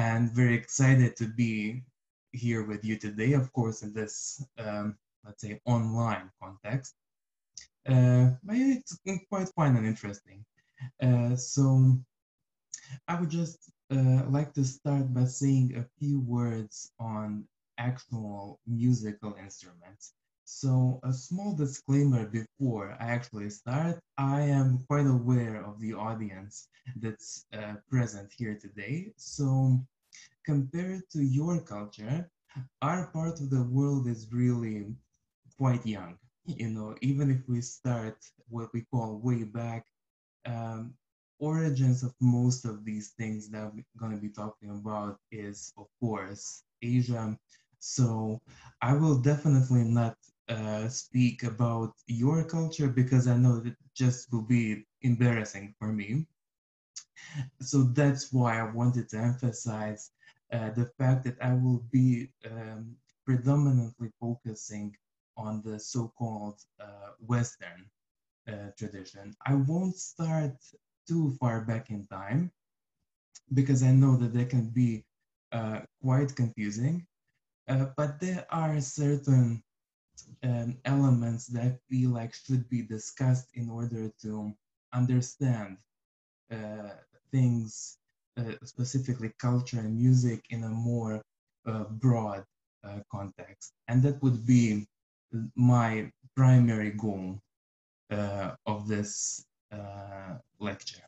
and very excited to be here with you today, of course, in this, um, let's say, online context. Uh, but it's quite fun and interesting. Uh, so I would just uh, like to start by saying a few words on actual musical instruments. So a small disclaimer before I actually start, I am quite aware of the audience that's uh, present here today. So compared to your culture, our part of the world is really quite young. You know, even if we start what we call way back, um, origins of most of these things that we're going to be talking about is, of course, Asia. So I will definitely not uh, speak about your culture because I know that just will be embarrassing for me. So that's why I wanted to emphasize uh, the fact that I will be um, predominantly focusing on the so-called uh, Western uh, tradition. I won't start too far back in time because I know that they can be uh, quite confusing, uh, but there are certain um, elements that feel like should be discussed in order to understand uh, things, uh, specifically culture and music, in a more uh, broad uh, context. And that would be my primary goal uh, of this uh, lecture.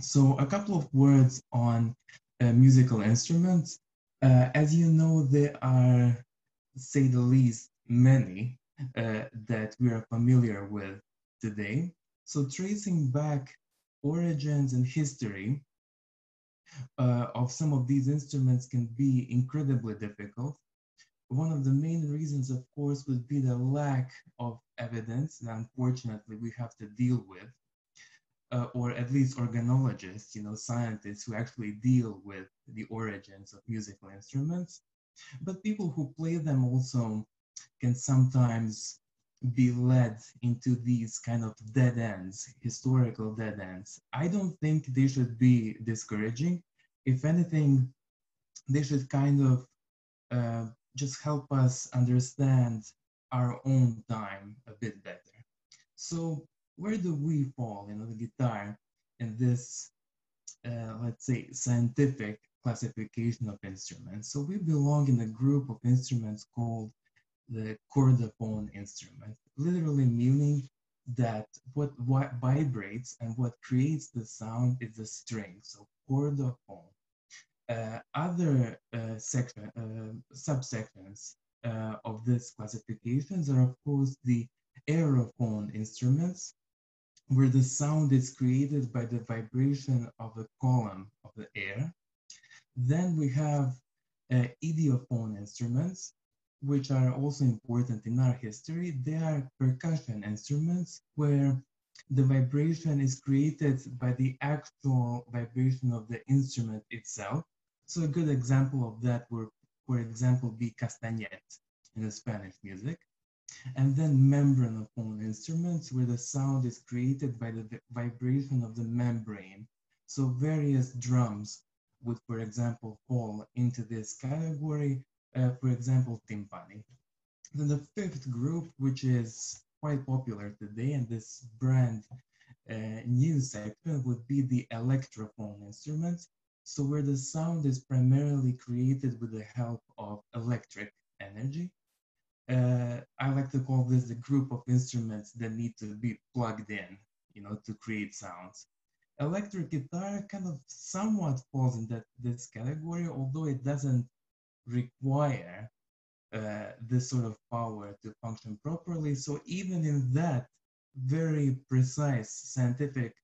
So a couple of words on musical instruments. as you know, there are, say the least, many uh, that we are familiar with today. So tracing back origins and history uh, of some of these instruments can be incredibly difficult. One of the main reasons, of course, would be the lack of evidence that unfortunately we have to deal with, uh, or at least organologists, you know, scientists who actually deal with the origins of musical instruments. But people who play them also can sometimes be led into these kind of dead ends, historical dead ends. I don't think they should be discouraging. If anything, they should kind of uh, just help us understand our own time a bit better. So where do we fall in the guitar in this, uh, let's say, scientific classification of instruments? So we belong in a group of instruments called the chordophone instrument, literally meaning that what, what vibrates and what creates the sound is the string, so chordophone. Uh, other uh, section, uh, subsections uh, of this classifications are of course the aerophone instruments, where the sound is created by the vibration of the column of the air. Then we have uh, idiophone instruments, which are also important in our history, they are percussion instruments where the vibration is created by the actual vibration of the instrument itself. So a good example of that would, for example, be castañet in the Spanish music. And then membranophone instruments where the sound is created by the vibration of the membrane. So various drums would, for example, fall into this category for example, timpani. Then the fifth group, which is quite popular today, and this brand uh, new section would be the electrophone instruments. So where the sound is primarily created with the help of electric energy. Uh, I like to call this the group of instruments that need to be plugged in, you know, to create sounds. Electric guitar kind of somewhat falls in that this category, although it doesn't require uh, this sort of power to function properly. So even in that very precise scientific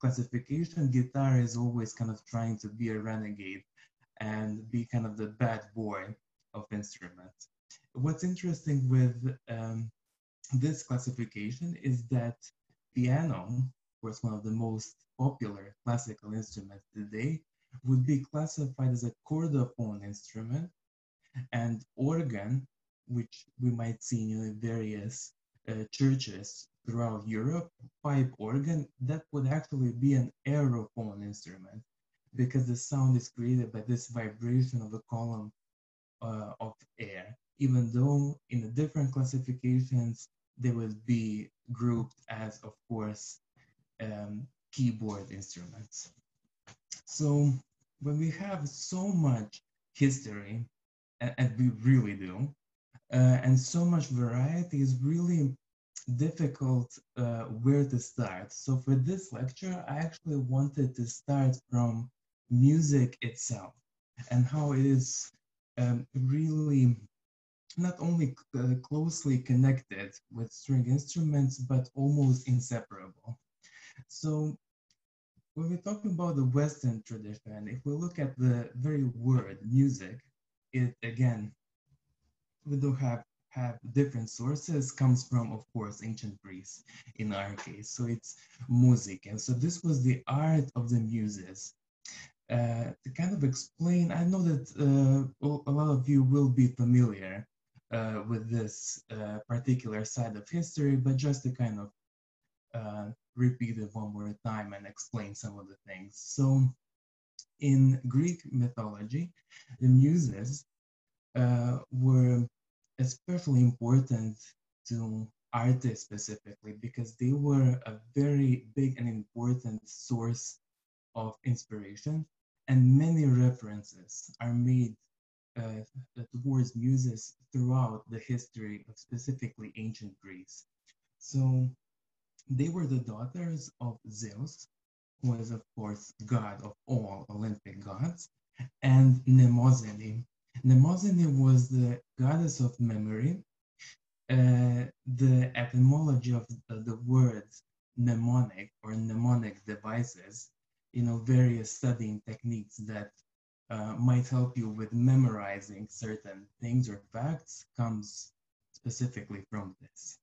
classification, guitar is always kind of trying to be a renegade and be kind of the bad boy of instruments. What's interesting with um, this classification is that piano, of course, one of the most popular classical instruments today, would be classified as a chordophone instrument and organ, which we might see in various uh, churches throughout Europe, pipe organ, that would actually be an aerophone instrument, because the sound is created by this vibration of the column uh, of air, even though in the different classifications, they would be grouped as, of course, um, keyboard instruments. So when we have so much history, and, we really do, uh, and so much variety is really difficult uh, where to start. So for this lecture, I actually wanted to start from music itself and how it is um, really not only uh, closely connected with string instruments, but almost inseparable. So when we're talking about the Western tradition, if we look at the very word music, it again, we do have have different sources comes from of course ancient greece in our case. So it's music. And so this was the art of the muses. Uh, to kind of explain i know that uh, a lot of you will be familiar uh, with this uh, particular side of history but just to kind of uh, repeat it one more time and explain some of the things. So in greek mythology the muses uh, were especially important to artists specifically because they were a very big and important source of inspiration and many references are made uh, towards muses throughout the history of specifically ancient Greece. So they were the daughters of Zeus, who is of course god of all Olympic gods, and Mnemosyne, Mnemosyne was the goddess of memory. Uh, the etymology of the, words mnemonic or mnemonic devices, you know, various studying techniques that uh, might help you with memorizing certain things or facts comes specifically from this.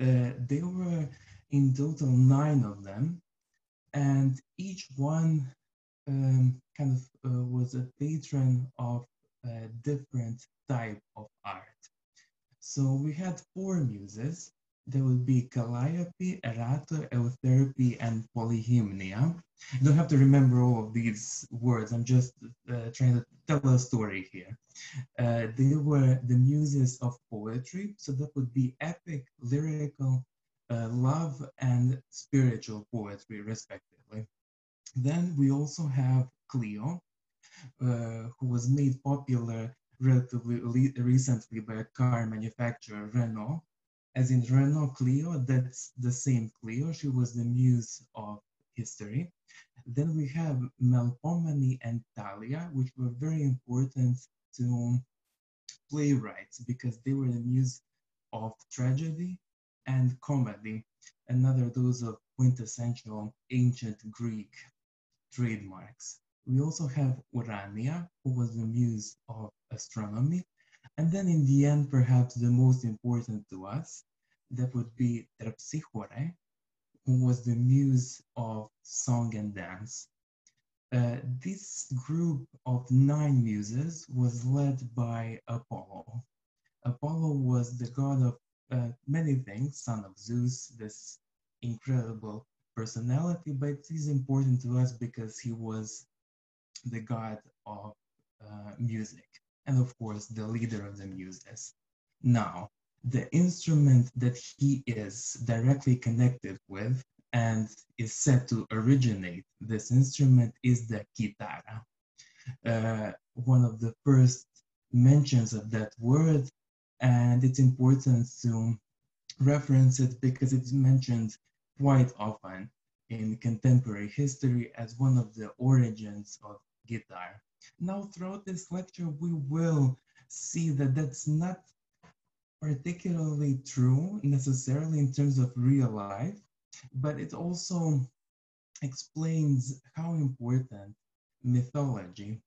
Uh, there were in total nine of them, and each one um, kind of uh, was a patron of a different type of art. So we had four muses. There would be Calliope, Erato, Euterpe, and Polyhymnia. You don't have to remember all of these words. I'm just uh, trying to tell a story here. Uh, they were the muses of poetry. So that would be epic, lyrical, love, and spiritual poetry, respectively. Then we also have Clio, uh, who was made popular relatively recently by a car manufacturer, Renault. As in Renault Clio, that's the same Clio. She was the muse of history. Then we have Melpomene and Thalia, which were very important to playwrights because they were the muse of tragedy and comedy, another those of quintessential ancient Greek trademarks. We also have Urania, who was the muse of astronomy. And then in the end, perhaps the most important to us, that would be Terpsichore, who was the muse of song and dance. Uh, this group of nine muses was led by Apollo. Apollo was the god of uh, many things, son of Zeus, this incredible personality, but he's important to us because he was the god of uh, music and of course the leader of the muses. Now, the instrument that he is directly connected with and is said to originate this instrument is the kitara. Uh, one of the first mentions of that word, and it's important to reference it because it's mentioned quite often in contemporary history as one of the origins of guitar. Now, throughout this lecture, we will see that that's not particularly true necessarily in terms of real life, but it also explains how important mythology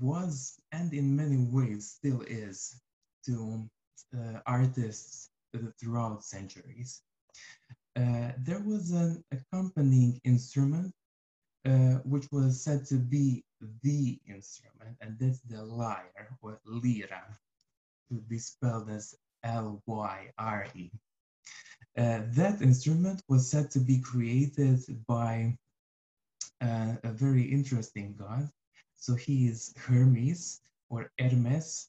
was and in many ways still is to uh, artists throughout centuries. Uh, there was an accompanying instrument uh, which was said to be the instrument, and that's the lyre or lyra, to be spelled as L Y R E. Uh, that instrument was said to be created by uh, a very interesting god. So he is Hermes or Hermes.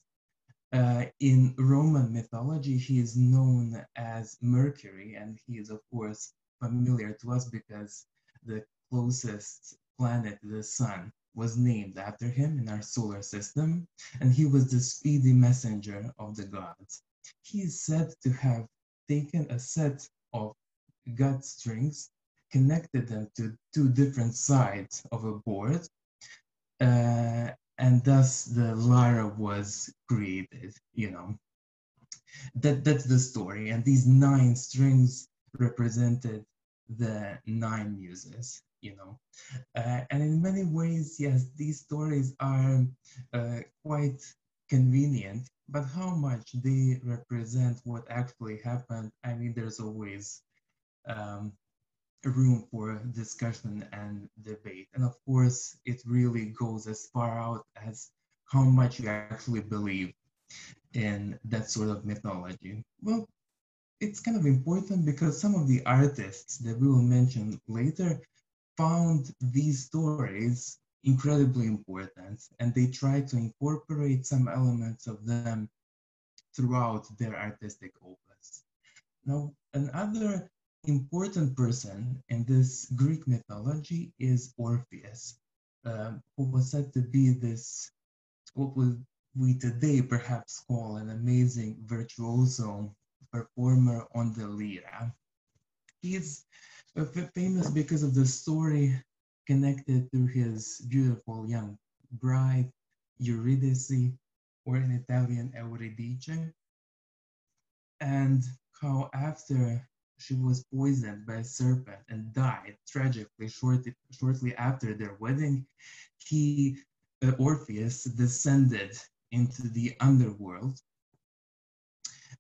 Uh, in Roman mythology, he is known as Mercury, and he is, of course, familiar to us because the closest planet the sun was named after him in our solar system, and he was the speedy messenger of the gods. He is said to have taken a set of gut strings, connected them to two different sides of a board, uh, and thus the lyra was created, you know. That, that's the story, and these nine strings represented the nine muses you know. Uh, and in many ways yes these stories are uh, quite convenient. But how much they represent what actually happened i mean there's always um, room for discussion and debate and of course it really goes as far out as how much you actually believe in that sort of mythology well it's kind of important because some of the artists that we will mention later found these stories incredibly important and they tried to incorporate some elements of them throughout their artistic opus. Now, another important person in this Greek mythology is Orpheus, um, who was said to be this, what we today perhaps call an amazing virtuoso performer on the lyra. He's famous because of the story connected to his beautiful young bride, Eurydice, or in Italian, Euridice, and how after she was poisoned by a serpent and died tragically shortly, shortly after their wedding, he, uh, Orpheus, descended into the underworld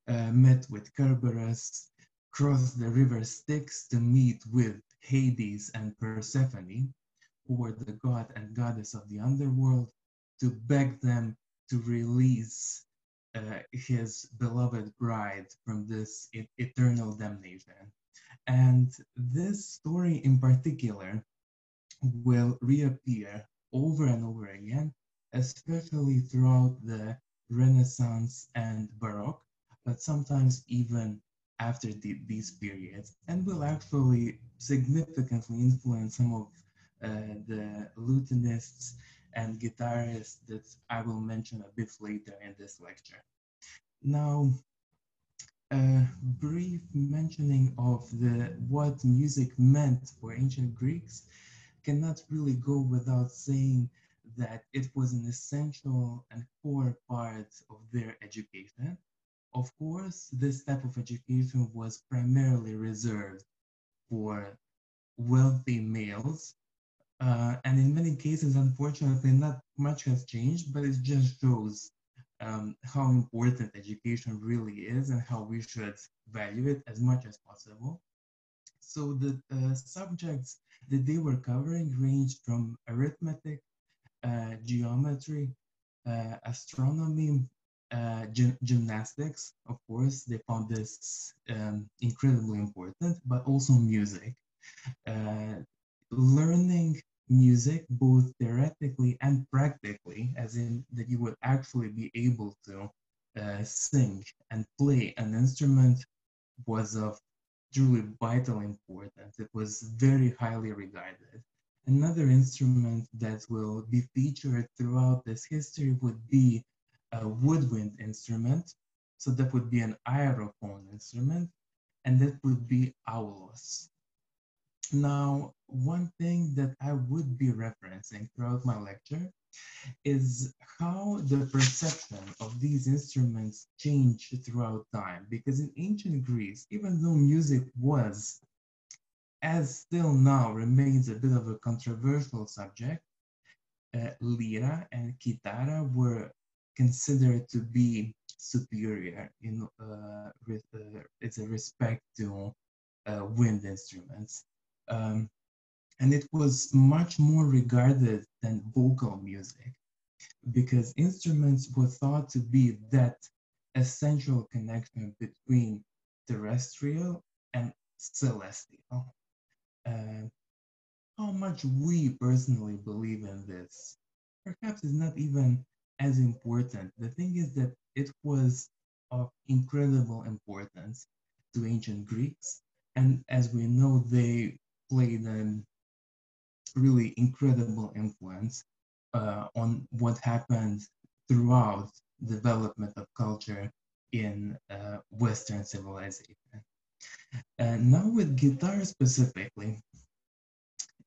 uh, met with Kerberos, crossed the river Styx to meet with Hades and Persephone, who were the god and goddess of the underworld, to beg them to release uh, his beloved bride from this e- eternal damnation. And this story in particular will reappear over and over again, especially throughout the Renaissance and Baroque, but sometimes even after the, these periods, and will actually significantly influence some of uh, the lutenists and guitarists that I will mention a bit later in this lecture. Now, a brief mentioning of the what music meant for ancient Greeks cannot really go without saying that it was an essential and core part of their education of course, this type of education was primarily reserved for wealthy males. Uh, and in many cases, unfortunately, not much has changed, but it just shows um, how important education really is and how we should value it as much as possible. So the uh, subjects that they were covering ranged from arithmetic, uh, geometry, uh, astronomy, uh, gym gymnastics, of course, they found this um, incredibly important, but also music. Uh, learning music, both theoretically and practically, as in that you would actually be able to uh, sing and play an instrument, was of truly vital importance. It was very highly regarded. Another instrument that will be featured throughout this history would be a woodwind instrument. So that would be an aerophone instrument, and that would be aulos. Now, one thing that I would be referencing throughout my lecture is how the perception of these instruments changed throughout time. Because in ancient Greece, even though music was, as still now remains a bit of a controversial subject, uh, lira and kitara were considered to be superior in uh, with, uh, it's respect to uh, wind instruments. Um, and it was much more regarded than vocal music because instruments were thought to be that essential connection between terrestrial and celestial. Uh, how much we personally believe in this perhaps is not even as important. The thing is that it was of incredible importance to ancient Greeks. And as we know, they played a really incredible influence uh, on what happened throughout development of culture in uh, Western civilization. Uh, now with guitar specifically,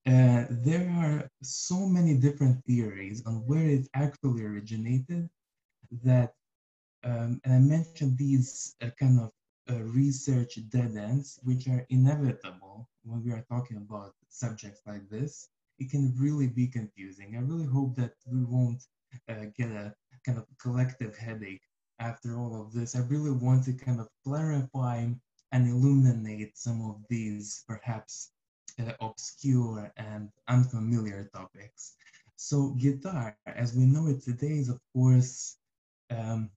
uh, there are so many different theories on where it actually originated that, um, and I mentioned these uh, kind of research dead ends, which are inevitable when we are talking about subjects like this. It can really be confusing. I really hope that we won't uh, get a kind of collective headache after all of this. I really want to kind of clarify and illuminate some of these perhaps uh, obscure and unfamiliar topics. So guitar, as we know it today, is of course um,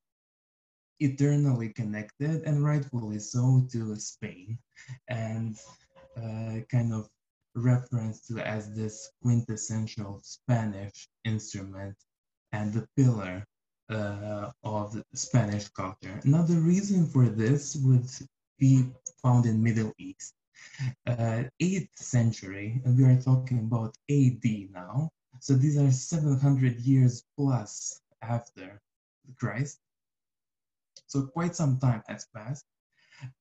eternally connected and rightfully so to Spain and uh, kind of referenced to as this quintessential Spanish instrument and the pillar uh, of the Spanish culture. Now the reason for this would be found in Middle East uh, 8th century, and we are talking about AD now. So these are 700 years plus after Christ. So quite some time has passed.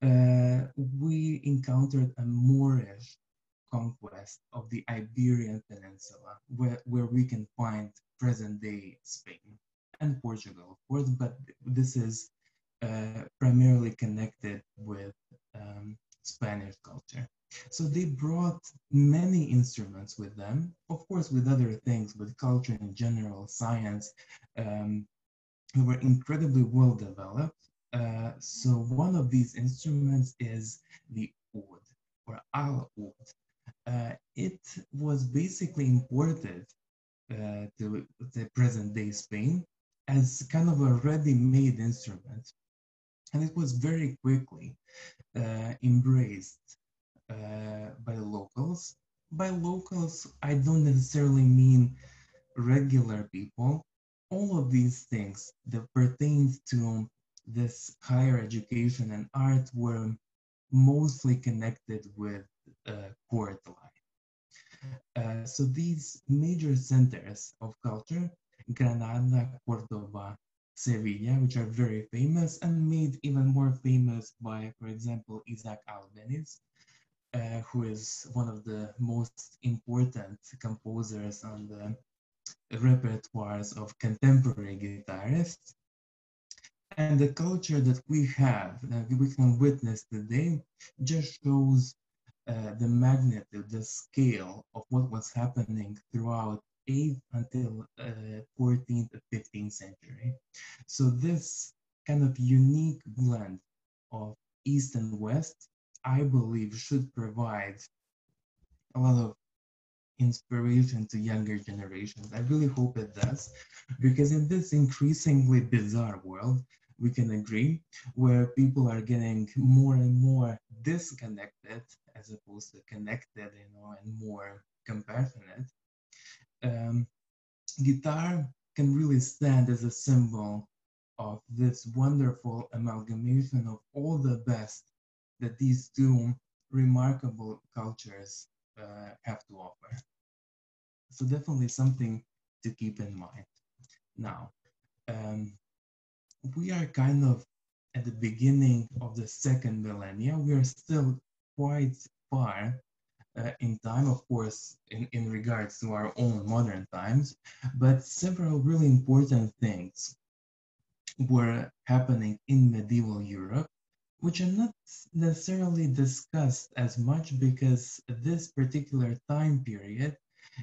Uh, we encountered a Moorish conquest of the Iberian Peninsula, where, where we can find present day Spain and Portugal, of course, but this is uh, primarily connected with um, Spanish culture. So they brought many instruments with them, of course, with other things, with culture in general, science, um, were incredibly well developed. Uh, so one of these instruments is the oud or al oud. Uh, it was basically imported uh, to the present day Spain as kind of a ready-made instrument. And it was very quickly uh, embraced uh, by locals. By locals, I don't necessarily mean regular people. All of these things that pertain to this higher education and art were mostly connected with uh, court life. Uh, so these major centers of culture, Granada, Cordoba, Sevilla, which are very famous and made even more famous by, for example, Isaac Albeniz, uh, who is one of the most important composers on the repertoires of contemporary guitarists. And the culture that we have, that we can witness today, just shows uh, the magnitude, the scale of what was happening throughout 8th until uh, 14th 15th century. So this kind of unique blend of East and West, I believe should provide a lot of inspiration to younger generations. I really hope it does, because in this increasingly bizarre world, we can agree, where people are getting more and more disconnected as opposed to connected, you know, and more compassionate um, guitar can really stand as a symbol of this wonderful amalgamation of all the best that these two remarkable cultures uh, have to offer. So definitely something to keep in mind. Now, um, we are kind of at the beginning of the second millennia. We are still quite far uh, in time, of course, in, in regards to our own modern times, but several really important things were happening in medieval Europe, which are not necessarily discussed as much because this particular time period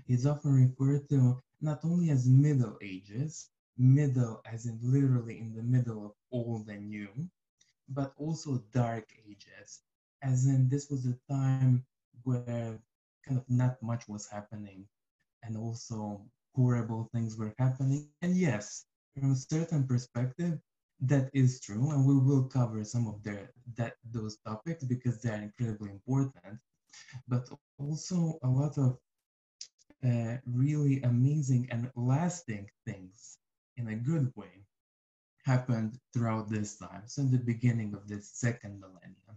is often referred to not only as Middle Ages, middle as in literally in the middle of old and new, but also Dark Ages, as in this was a time where kind of not much was happening and also horrible things were happening. And yes, from a certain perspective, that is true, and we will cover some of their that those topics because they are incredibly important. But also a lot of uh, really amazing and lasting things in a good way happened throughout this time, so in the beginning of this second millennium.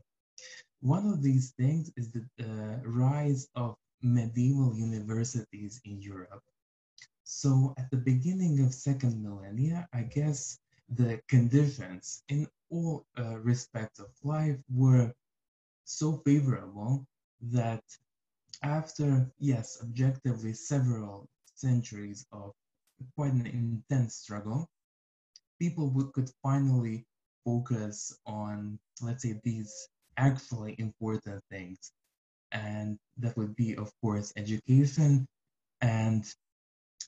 One of these things is the uh, rise of medieval universities in Europe. So at the beginning of second millennia, I guess the conditions in all uh, respects of life were so favorable that after, yes, objectively several centuries of quite an intense struggle, people would, could finally focus on, let's say, these actually important things. And that would be, of course, education and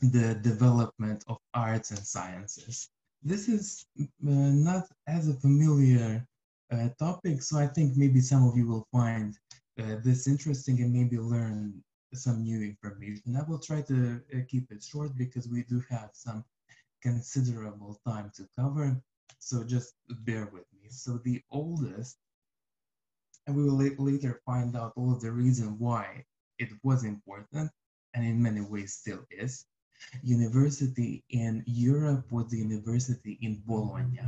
the development of arts and sciences. This is uh, not as a familiar uh, topic, so I think maybe some of you will find uh, this interesting and maybe learn some new information. I will try to uh, keep it short because we do have some considerable time to cover, so just bear with me. So the oldest, and we will later find out all the reason why it was important, and in many ways still is. University in Europe was the university in Bologna,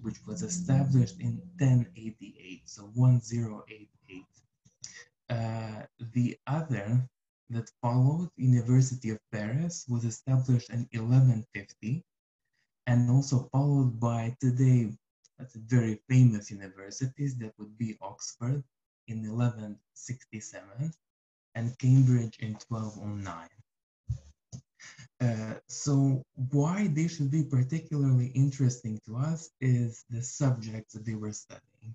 which was established in 1088, so 1088. Uh, the other that followed, University of Paris, was established in 1150 and also followed by today that's very famous universities that would be Oxford in 1167 and Cambridge in 1209. Uh, so why they should be particularly interesting to us is the subjects that they were studying.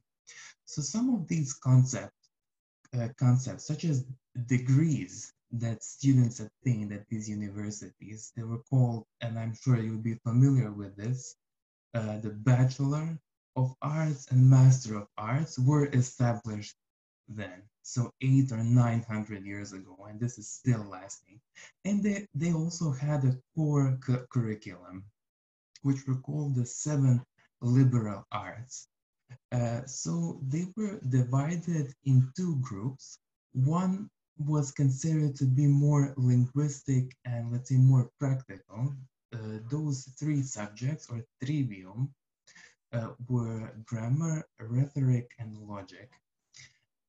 So some of these concepts, uh, concepts such as degrees that students attained at these universities. They were called, and I'm sure you'll be familiar with this, uh, the Bachelor of Arts and Master of Arts were established then. So eight or 900 years ago, and this is still lasting. And they, they also had a core cu curriculum, which were called the seven liberal arts. Uh, so they were divided in two groups. One was considered to be more linguistic and let's say more practical. Uh, those three subjects or trivium uh, were grammar, rhetoric, and logic.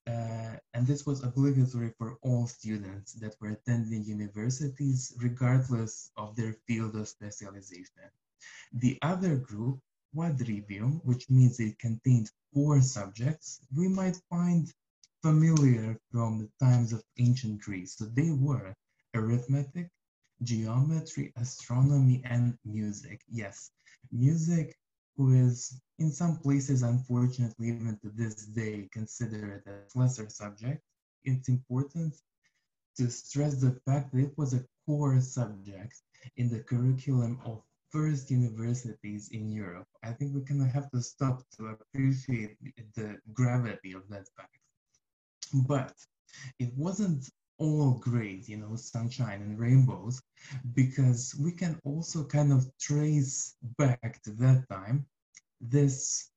Uh, and this was obligatory for all students that were attending universities, regardless of their field of specialization. The other group, quadrivium, which means it contained four subjects, we might find familiar from the times of ancient Greece. So they were arithmetic, geometry, astronomy, and music. Yes, music who is in some places, unfortunately, even to this day, considered a lesser subject. It's important to stress the fact that it was a core subject in the curriculum of first universities in Europe. I think we kind of have to stop to appreciate the gravity of that fact. But it wasn't all great, you know, sunshine and rainbows, because we can also kind of trace back to that time this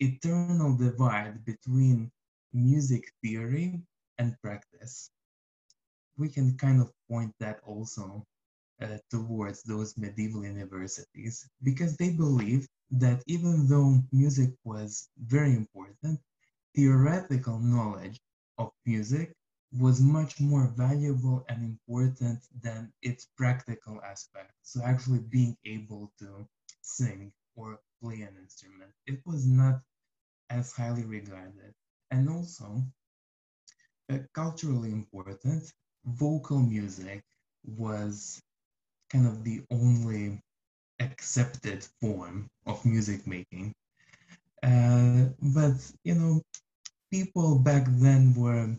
eternal divide between music theory and practice. We can kind of point that also uh, towards those medieval universities because they believed that even though music was very important, theoretical knowledge of music was much more valuable and important than its practical aspect. So actually being able to sing or play an instrument, it was not as highly regarded. And also, uh, culturally important, vocal music was kind of the only accepted form of music making. Uh, but, you know, people back then were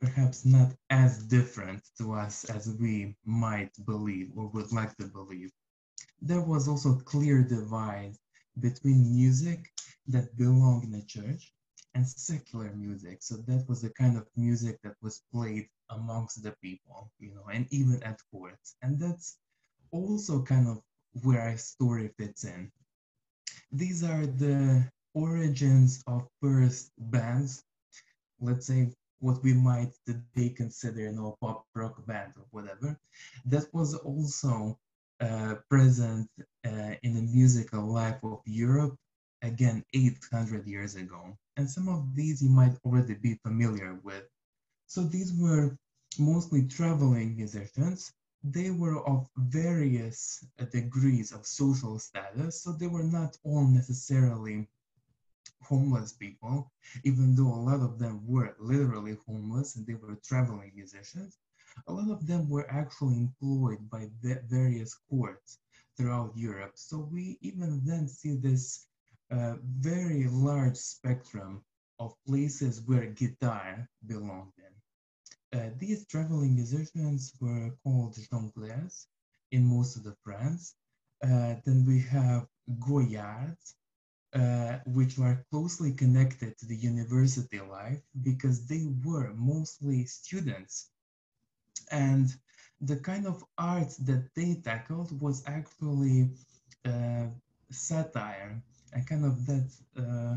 perhaps not as different to us as we might believe or would like to believe. There was also clear divide between music that belonged in the church and secular music. So that was the kind of music that was played amongst the people, you know, and even at courts. And that's also kind of where our story fits in. These are the origins of first bands let's say what we might today consider, you know, pop rock band or whatever, that was also present uh, in the musical life of Europe, again, 800 years ago. And some of these you might already be familiar with. So these were mostly traveling musicians. They were of various uh, degrees of social status, so they were not all necessarily homeless people, even though a lot of them were literally homeless and they were traveling musicians. A lot of them were actually employed by various courts throughout Europe. So we even then see this uh, very large spectrum of places where guitar belonged in. Uh, these traveling musicians were called jongleurs in most of the France. Uh, then we have goliards, uh, which were closely connected to the university life because they were mostly students. And the kind of art that they tackled was actually uh, satire and kind of that uh,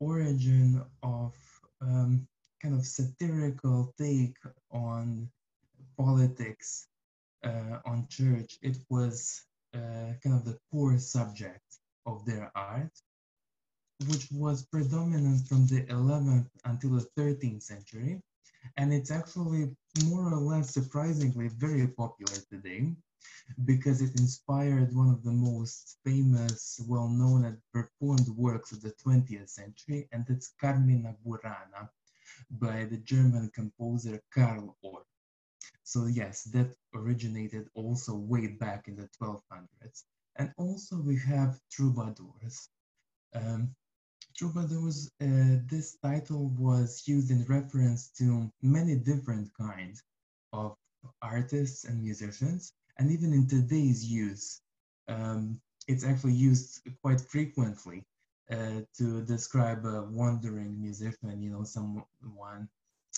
origin of um, kind of satirical take on politics, uh, on church. It was uh, kind of the core subject of their art which was predominant from the 11th until the 13th century. And it's actually more or less surprisingly very popular today because it inspired one of the most famous, well-known and performed works of the 20th century, and it's Carmina Burana by the German composer Carl Orff. So yes, that originated also way back in the 1200s. And also we have troubadours. Um, troubadours, uh, this title was used in reference to many different kinds of artists and musicians, and even in today's use, um, it's actually used quite frequently uh, to describe a wandering musician, you know, someone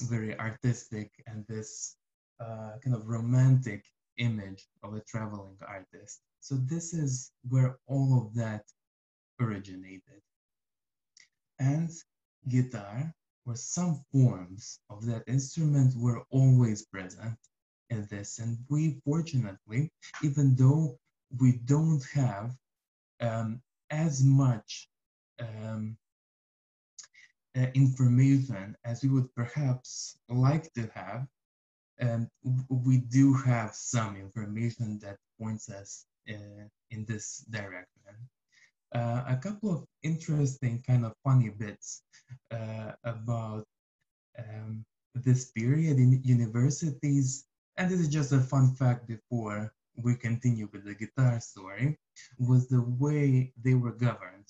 very artistic and this uh, kind of romantic image of a traveling artist. So this is where all of that originated and guitar, or some forms of that instrument were always present in this. And we, fortunately, even though we don't have um, as much um, uh, information as we would perhaps like to have, um, we do have some information that points us uh, in this direction uh, a couple of interesting kind of funny bits uh, about um, this period in universities. And this is just a fun fact before we continue with the guitar story, was the way they were governed.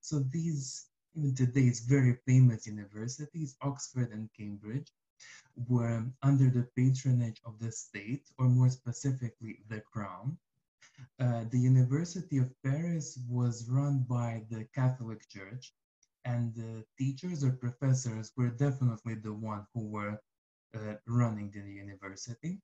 So these, even today's very famous universities, Oxford and Cambridge, were under the patronage of the state, or more specifically, the crown. Uh, the University of Paris was run by the Catholic Church, and the teachers or professors were definitely the one who were uh, running the university.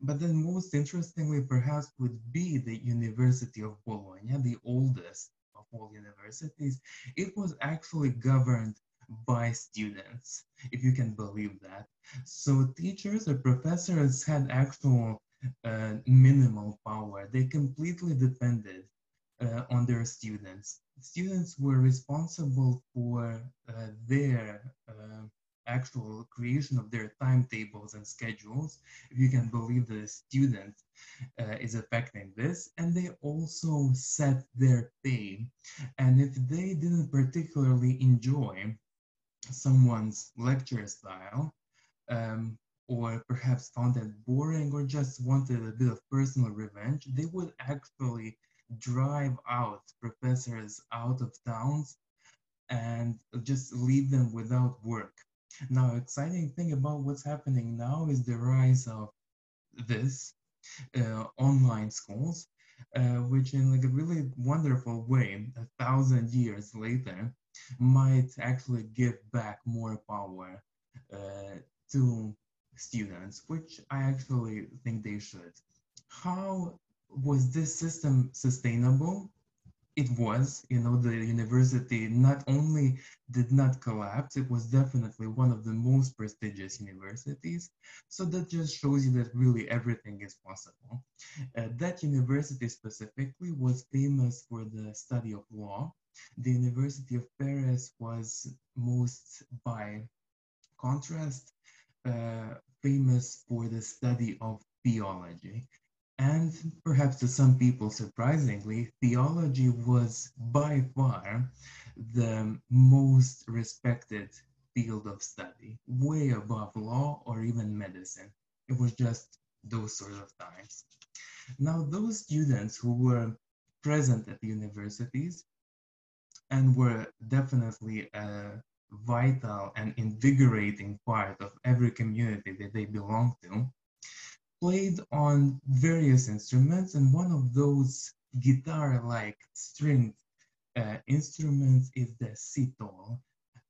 But then most interestingly perhaps would be the University of Bologna, the oldest of all universities. It was actually governed by students, if you can believe that. So teachers or professors had actual uh, minimal power. They completely depended uh, on their students. Students were responsible for uh, their uh, actual creation of their timetables and schedules, if you can believe the student uh, is affecting this, and they also set their pay. And if they didn't particularly enjoy someone's lecture style, um, or perhaps found that boring or just wanted a bit of personal revenge, they would actually drive out professors out of towns and just leave them without work. Now, exciting thing about what's happening now is the rise of this uh, online schools, uh, which in like a really wonderful way, a thousand years later, might actually give back more power uh, to students, which I actually think they should. How was this system sustainable? it was, you know, the university not only did not collapse, it was definitely one of the most prestigious universities. So that just shows you that really everything is possible. Uh, that university specifically was famous for the study of law. The University of Paris was most by contrast uh, famous for the study of theology. And perhaps to some people, surprisingly, theology was by far the most respected field of study, way above law or even medicine. It was just those sort of times. Now, those students who were present at the universities and were definitely a vital and invigorating part of every community that they belong to played on various instruments, and one of those guitar-like stringed uh, instruments is the citole.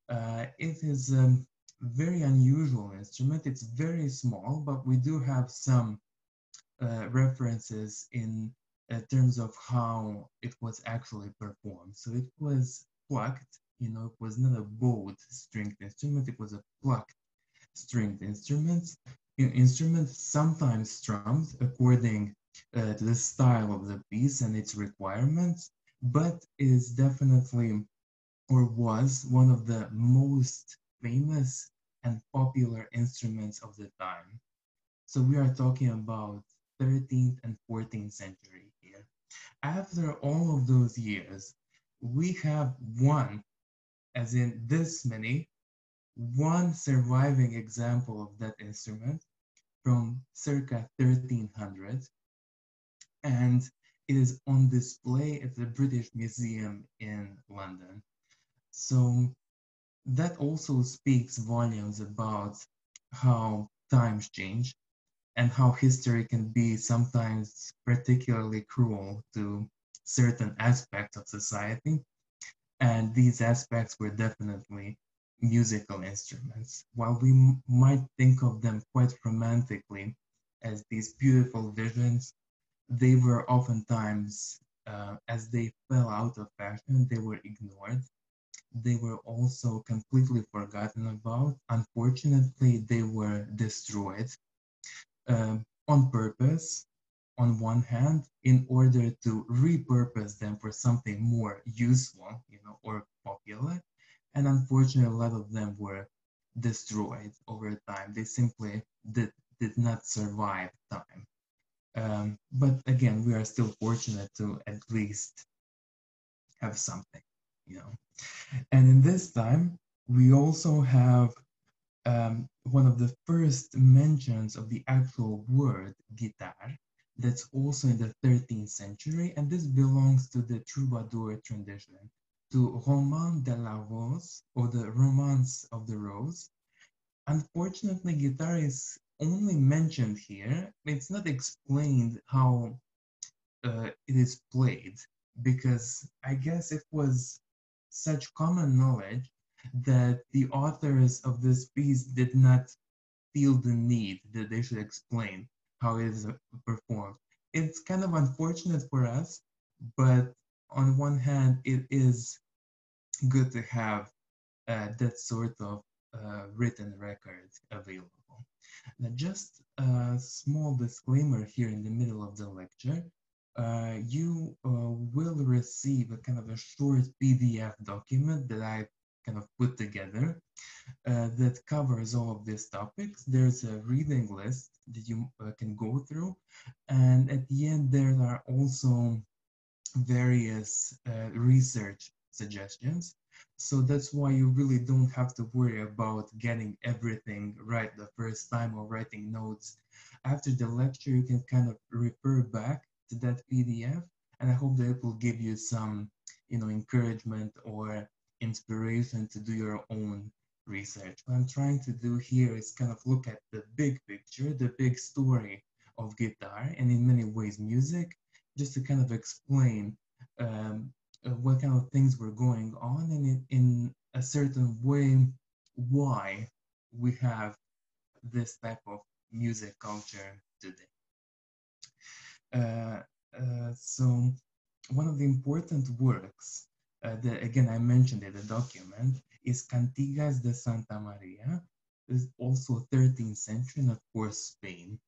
Uh, it is a very unusual instrument. It's very small, but we do have some uh, references in uh, terms of how it was actually performed. So it was plucked, you know, it was not a bowed stringed instrument, it was a plucked stringed instrument instrument sometimes strummed according uh, to the style of the piece and its requirements, but is definitely or was one of the most famous and popular instruments of the time. So we are talking about 13th and 14th century here. After all of those years, we have one, as in this many, one surviving example of that instrument from circa 1300 and it is on display at the British Museum in London. So that also speaks volumes about how times change and how history can be sometimes particularly cruel to certain aspects of society. And these aspects were definitely musical instruments. While we m- might think of them quite romantically as these beautiful visions, they were oftentimes, uh, as they fell out of fashion, they were ignored. They were also completely forgotten about. Unfortunately, they were destroyed uh, on purpose, on one hand, in order to repurpose them for something more useful, you know, or popular. And unfortunately a lot of them were destroyed over time. They simply did, did not survive time. Um, but again we are still fortunate to at least have something you know. And in this time we also have um, one of the first mentions of the actual word guitar that's also in the 13th century and this belongs to the troubadour tradition to Roman de la Rose or the Romance of the Rose. Unfortunately, guitar is only mentioned here. It's not explained how uh, it is played because I guess it was such common knowledge that the authors of this piece did not feel the need that they should explain how it is performed. It's kind of unfortunate for us, but on one hand, it is good to have uh, that sort of uh, written record available. Now, just a small disclaimer here in the middle of the lecture. Uh, you uh, will receive a kind of a short PDF document that I kind of put together uh, that covers all of these topics. There's a reading list that you uh, can go through. And at the end, there are also various research suggestions. So that's why you really don't have to worry about getting everything right the first time or writing notes. After the lecture, you can kind of refer back to that PDF, and I hope that it will give you some, you know, encouragement or inspiration to do your own research. What I'm trying to do here is kind of look at the big picture, the big story of guitar, and in many ways music, just to kind of explain um, uh, what kind of things were going on and in, in a certain way why we have this type of music culture today. Uh, uh, so one of the important works uh, that, again, I mentioned in the document, is Cantigas de Santa Maria, is also 13th century and of course Spain.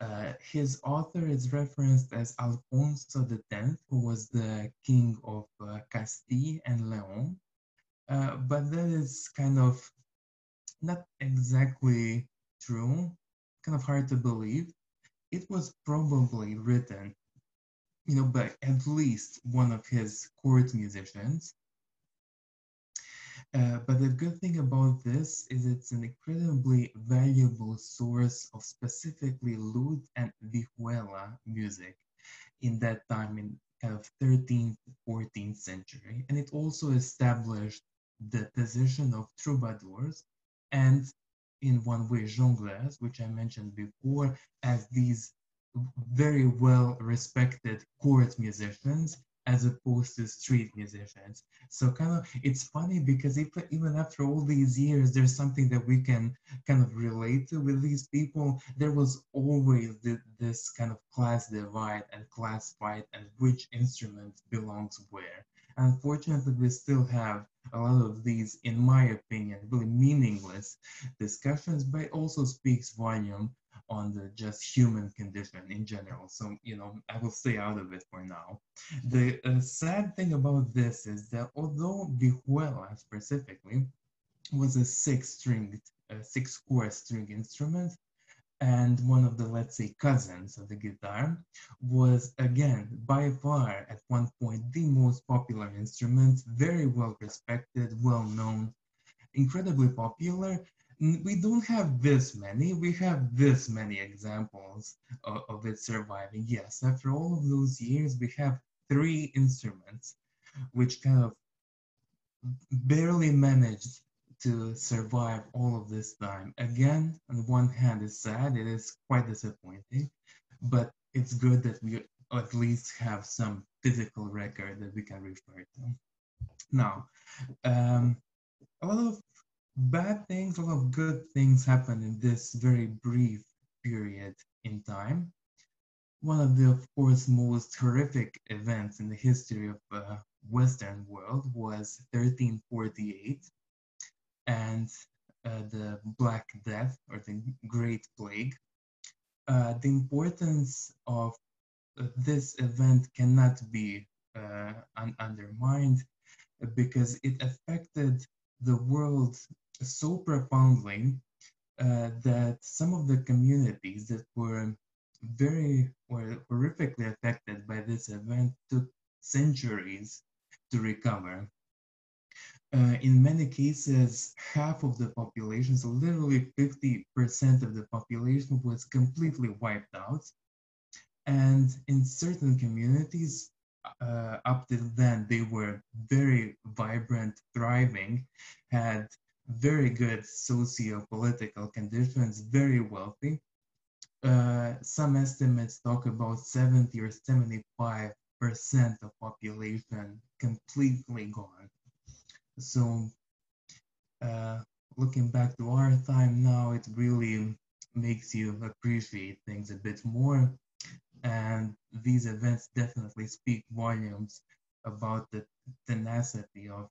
Uh, his author is referenced as Alfonso X, who was the king of uh, Castile and Leon. Uh, but that is kind of not exactly true, kind of hard to believe. It was probably written, you know, by at least one of his court musicians uh, but the good thing about this is it's an incredibly valuable source of specifically lute and vihuela music in that time in kind of 13th, 14th century. And it also established the position of troubadours and in one way jongleurs, which I mentioned before, as these very well respected court musicians as opposed to street musicians. So kind of it's funny because even after all these years, there's something that we can kind of relate to with these people. There was always this kind of class divide and class fight and which instrument belongs where. Unfortunately, we still have a lot of these, in my opinion, really meaningless discussions, but it also speaks volume on the just human condition in general. So, you know, I will stay out of it for now. The uh, sad thing about this is that although vihuela specifically was a six-stringed, uh, six-chord string instrument, and one of the, let's say, cousins of the guitar, was again, by far, at one point, the most popular instrument, very well respected, well known, incredibly popular, we don't have this many. We have this many examples of, of, it surviving. Yes, after all of those years, we have three instruments which kind of barely managed to survive all of this time. Again, on one hand, it's sad. It is quite disappointing, but it's good that we at least have some physical record that we can refer to. Now, um, a lot of bad things, a lot of good things happen in this very brief period in time. One of the, of course, most horrific events in the history of the uh, Western world was 1348 and uh, the Black Death or the Great Plague. Uh, the importance of this event cannot be uh, un undermined because it affected the world so profoundly uh, that some of the communities that were very or horrifically affected by this event took centuries to recover. Uh, in many cases, half of the population, so literally 50% of the population was completely wiped out. And in certain communities, uh, up till then, they were very vibrant, thriving, had very good socio-political conditions, very wealthy. Uh, some estimates talk about 70 or 75 percent of population completely gone. So uh, looking back to our time now, it really makes you appreciate things a bit more. And these events definitely speak volumes about the tenacity of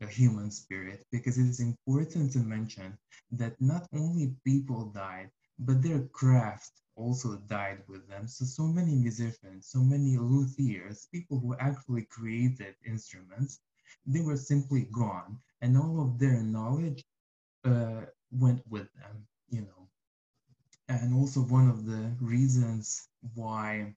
the human spirit because it is important to mention that not only people died, but their craft also died with them. So, so many musicians, so many luthiers, people who actually created instruments, they were simply gone, and all of their knowledge uh, went with them, you know. And also, one of the reasons why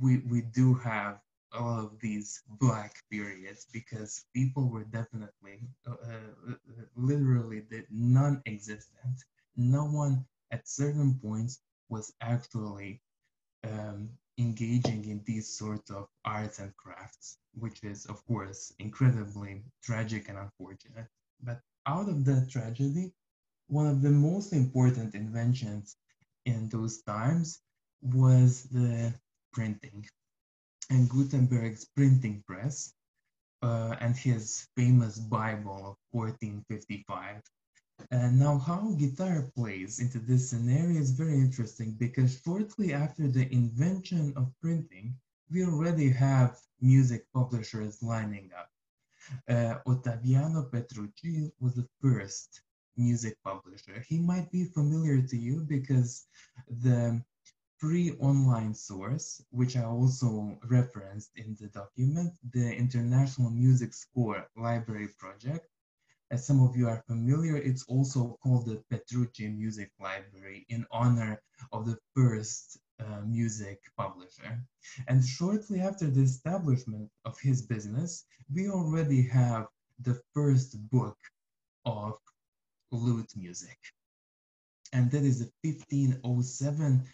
we, we do have all of these black periods because people were definitely uh, uh, literally non-existent. No one at certain points was actually um, engaging in these sorts of arts and crafts which is of course incredibly tragic and unfortunate. But out of that tragedy one of the most important inventions in those times was the printing and Gutenberg's printing press uh, and his famous Bible of 1455. And now how guitar plays into this scenario is very interesting because shortly after the invention of printing, we already have music publishers lining up. Uh, Ottaviano Petrucci was the first music publisher. He might be familiar to you because the free online source, which I also referenced in the document, the International Music Score Library Project. As some of you are familiar, it's also called the Petrucci Music Library in honor of the first uh, music publisher. And shortly after the establishment of his business, we already have the first book of lute music. And that is the 1507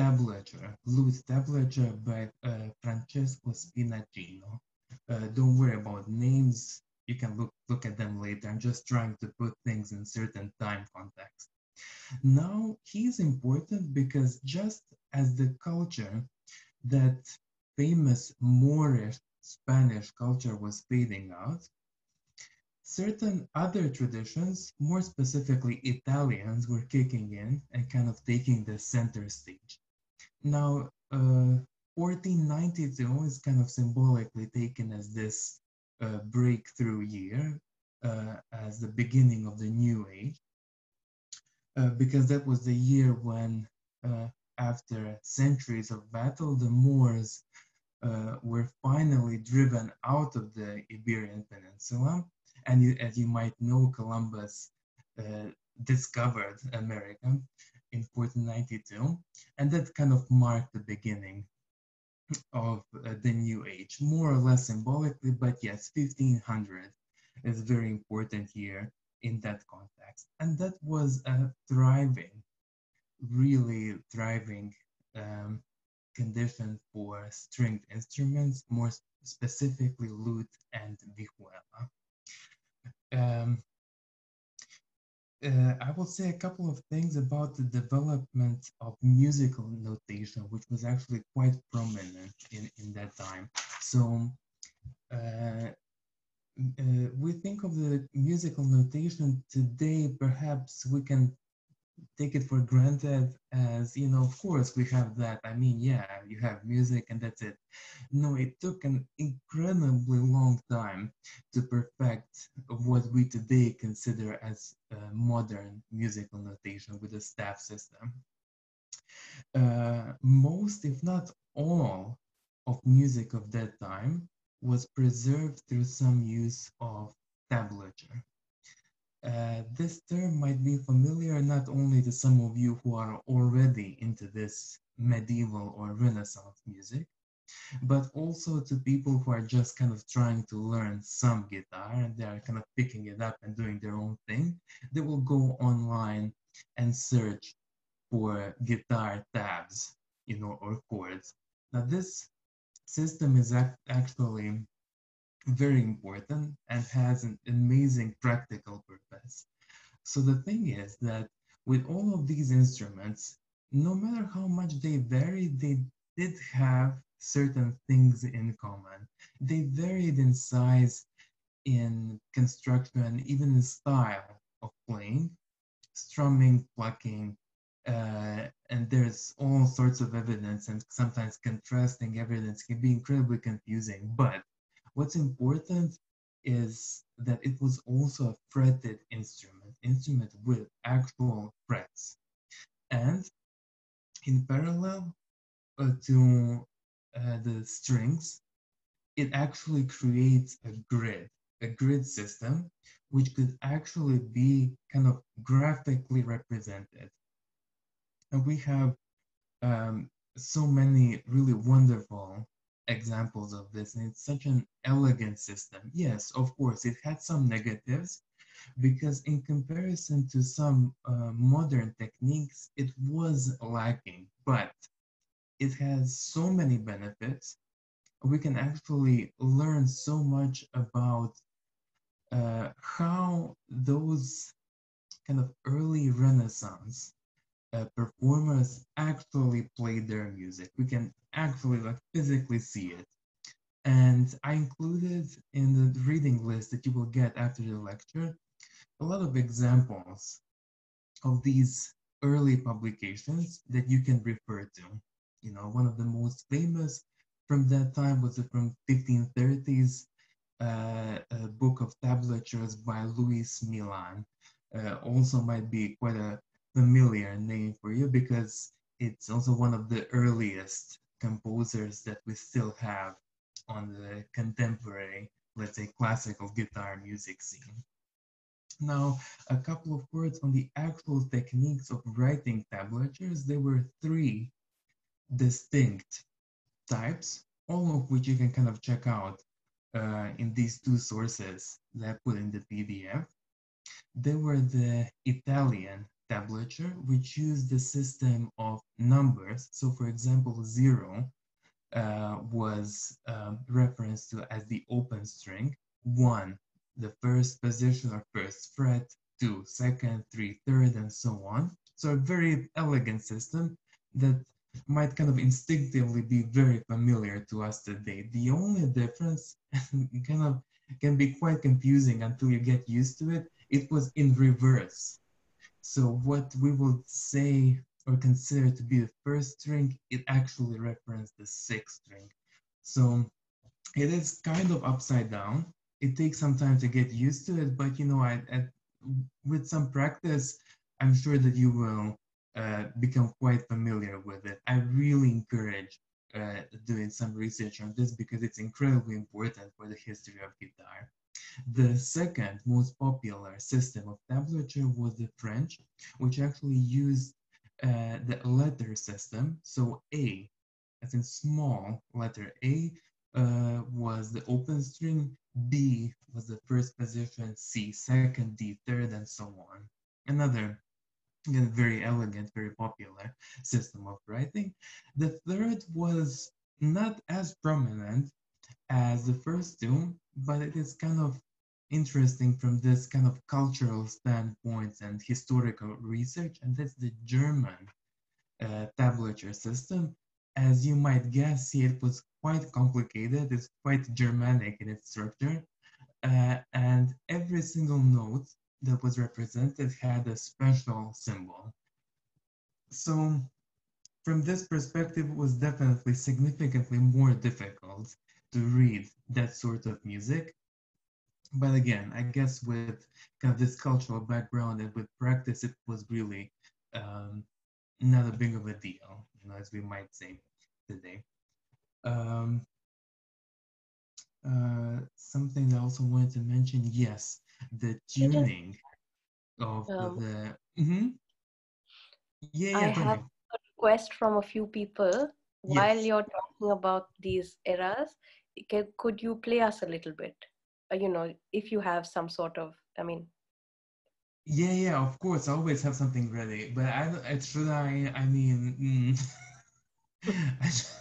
tablature, lute tablature by uh, Francesco Spinacino. Uh, don't worry about names. You can look, look at them later. I'm just trying to put things in certain time context. Now, he's important because just as the culture that famous Moorish Spanish culture was fading out, certain other traditions, more specifically Italians, were kicking in and kind of taking the center stage. Now, uh, 1492 is kind of symbolically taken as this uh, breakthrough year, uh, as the beginning of the new age, uh, because that was the year when, uh, after centuries of battle, the Moors uh, were finally driven out of the Iberian Peninsula. And you, as you might know, Columbus discovered America in 1492, and that kind of marked the beginning of uh, the new age, more or less symbolically, but yes, 1500 is very important year in that context. And that was a thriving, really thriving um, condition for stringed instruments, more specifically lute and vihuela. Um, uh, I will say a couple of things about the development of musical notation, which was actually quite prominent in, in that time. So uh, uh, we think of the musical notation today, perhaps we can take it for granted as you know of course we have that. I mean yeah you have music and that's it. No it took an incredibly long time to perfect what we today consider as modern musical notation with a staff system. Uh, most if not all of music of that time was preserved through some use of tablature uh, this term might be familiar not only to some of you who are already into this medieval or Renaissance music, but also to people who are just kind of trying to learn some guitar and they're kind of picking it up and doing their own thing. They will go online and search for guitar tabs, you know, or chords. Now, this system is actually very important and has an amazing practical purpose. So the thing is that with all of these instruments, no matter how much they vary, they did have certain things in common. They varied in size, in construction, even in style of playing, strumming, plucking, uh, and there's all sorts of evidence and sometimes contrasting evidence can be incredibly confusing. But What's important is that it was also a fretted instrument, instrument with actual frets. And in parallel uh, to uh, the strings, it actually creates a grid, a grid system, which could actually be kind of graphically represented. And we have um, so many really wonderful examples of this, and it's such an elegant system. Yes, of course, it had some negatives because in comparison to some uh, modern techniques, it was lacking, but it has so many benefits. We can actually learn so much about uh, how those kind of early Renaissance uh, performers actually played their music. We can actually like physically see it. And I included in the reading list that you will get after the lecture a lot of examples of these early publications that you can refer to. You know, one of the most famous from that time was from 1530s, uh, a book of tablatures by Luis Milan. Uh, also might be quite a familiar name for you because it's also one of the earliest composers that we still have on the contemporary, let's say, classical guitar music scene. Now, a couple of words on the actual techniques of writing tablatures. There were three distinct types, all of which you can kind of check out uh, in these two sources that I put in the PDF. There were the Italian tablature, which used the system of numbers. So for example, zero uh, was um, referenced to as the open string, one, the first position or first fret, two, second, three, third, and so on. So a very elegant system that might kind of instinctively be very familiar to us today. The only difference kind of can be quite confusing until you get used to it. It was in reverse. So what we would say or consider to be the first string, it actually referenced the sixth string. So it is kind of upside down. It takes some time to get used to it, but you know, I, I with some practice, I'm sure that you will uh, become quite familiar with it. I really encourage uh, doing some research on this because it's incredibly important for the history of guitar. The second most popular system of tablature was the French, which actually used uh, the letter system. So A, as in small letter A, uh, was the open string, B was the first position, C second, D third, and so on. Another again, very elegant, very popular system of writing. The third was not as prominent as the first two, but it is kind of interesting from this kind of cultural standpoint and historical research, and that's the German uh, tablature system. As you might guess, it was quite complicated. It's quite Germanic in its structure, uh, and every single note that was represented had a special symbol. So from this perspective, it was definitely significantly more difficult to read that sort of music. But again, I guess with kind of this cultural background and with practice, it was really um, not a big of a deal, you know, as we might say today. Um, uh, something I also wanted to mention, yes, the tuning of um, the. Mm-hmm. Yeah, yeah, I have me. a request from a few people. Yes. While you're talking about these eras, could you play us a little bit? Uh, you know, if you have some sort of, I mean. Yeah, yeah, of course. I always have something ready, but I, I should I, I mean, mm,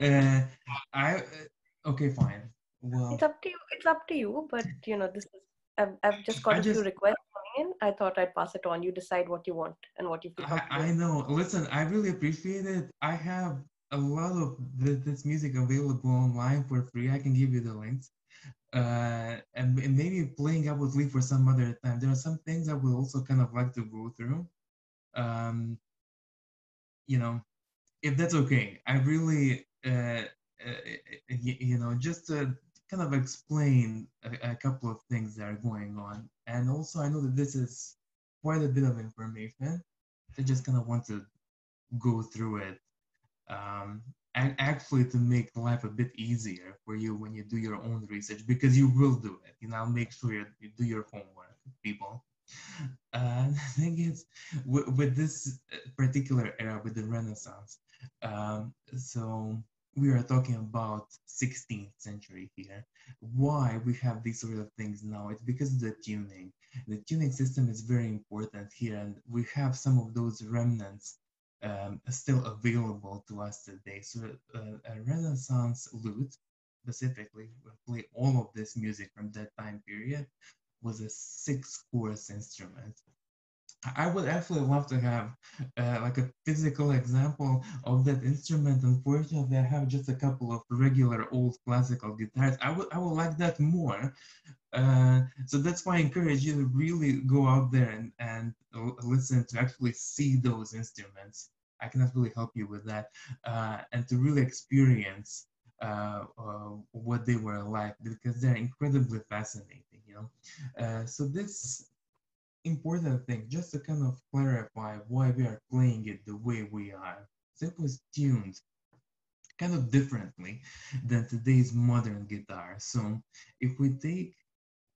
uh, I, uh, okay, fine. Well, it's up to you. It's up to you. But you know, this is I've, I've just got I a just, few requests coming in. I thought I'd pass it on. You decide what you want and what you feel. I, I know. Listen, I really appreciate it. I have a lot of this music available online for free. I can give you the links. Uh, and, and maybe playing up with Lee for some other time. There are some things I would also kind of like to go through. Um, you know, if that's okay. I really, uh, uh, you, you know, just to kind of explain a, a, couple of things that are going on. And also, I know that this is quite a bit of information. I just kind of want to go through it um, and actually to make life a bit easier for you when you do your own research because you will do it. You know, make sure you, you do your homework, people. Uh, the thing is, with, with, this particular era, with the Renaissance, um, so we are talking about 16th century here. Why we have these sort of things now? It's because of the tuning. The tuning system is very important here, and we have some of those remnants um, still available to us today. So uh, a Renaissance lute, specifically, play all of this music from that time period, was a six-course instrument. I would actually love to have uh, like a physical example of that instrument. Unfortunately, I have just a couple of regular old classical guitars. I would I would like that more. Uh, so that's why I encourage you to really go out there and, and listen to actually see those instruments. I cannot really help you with that, uh, and to really experience uh, uh, what they were like because they're incredibly fascinating, you know. Uh, so this important thing, just to kind of clarify why we are playing it the way we are. So it was tuned kind of differently than today's modern guitar. So if we take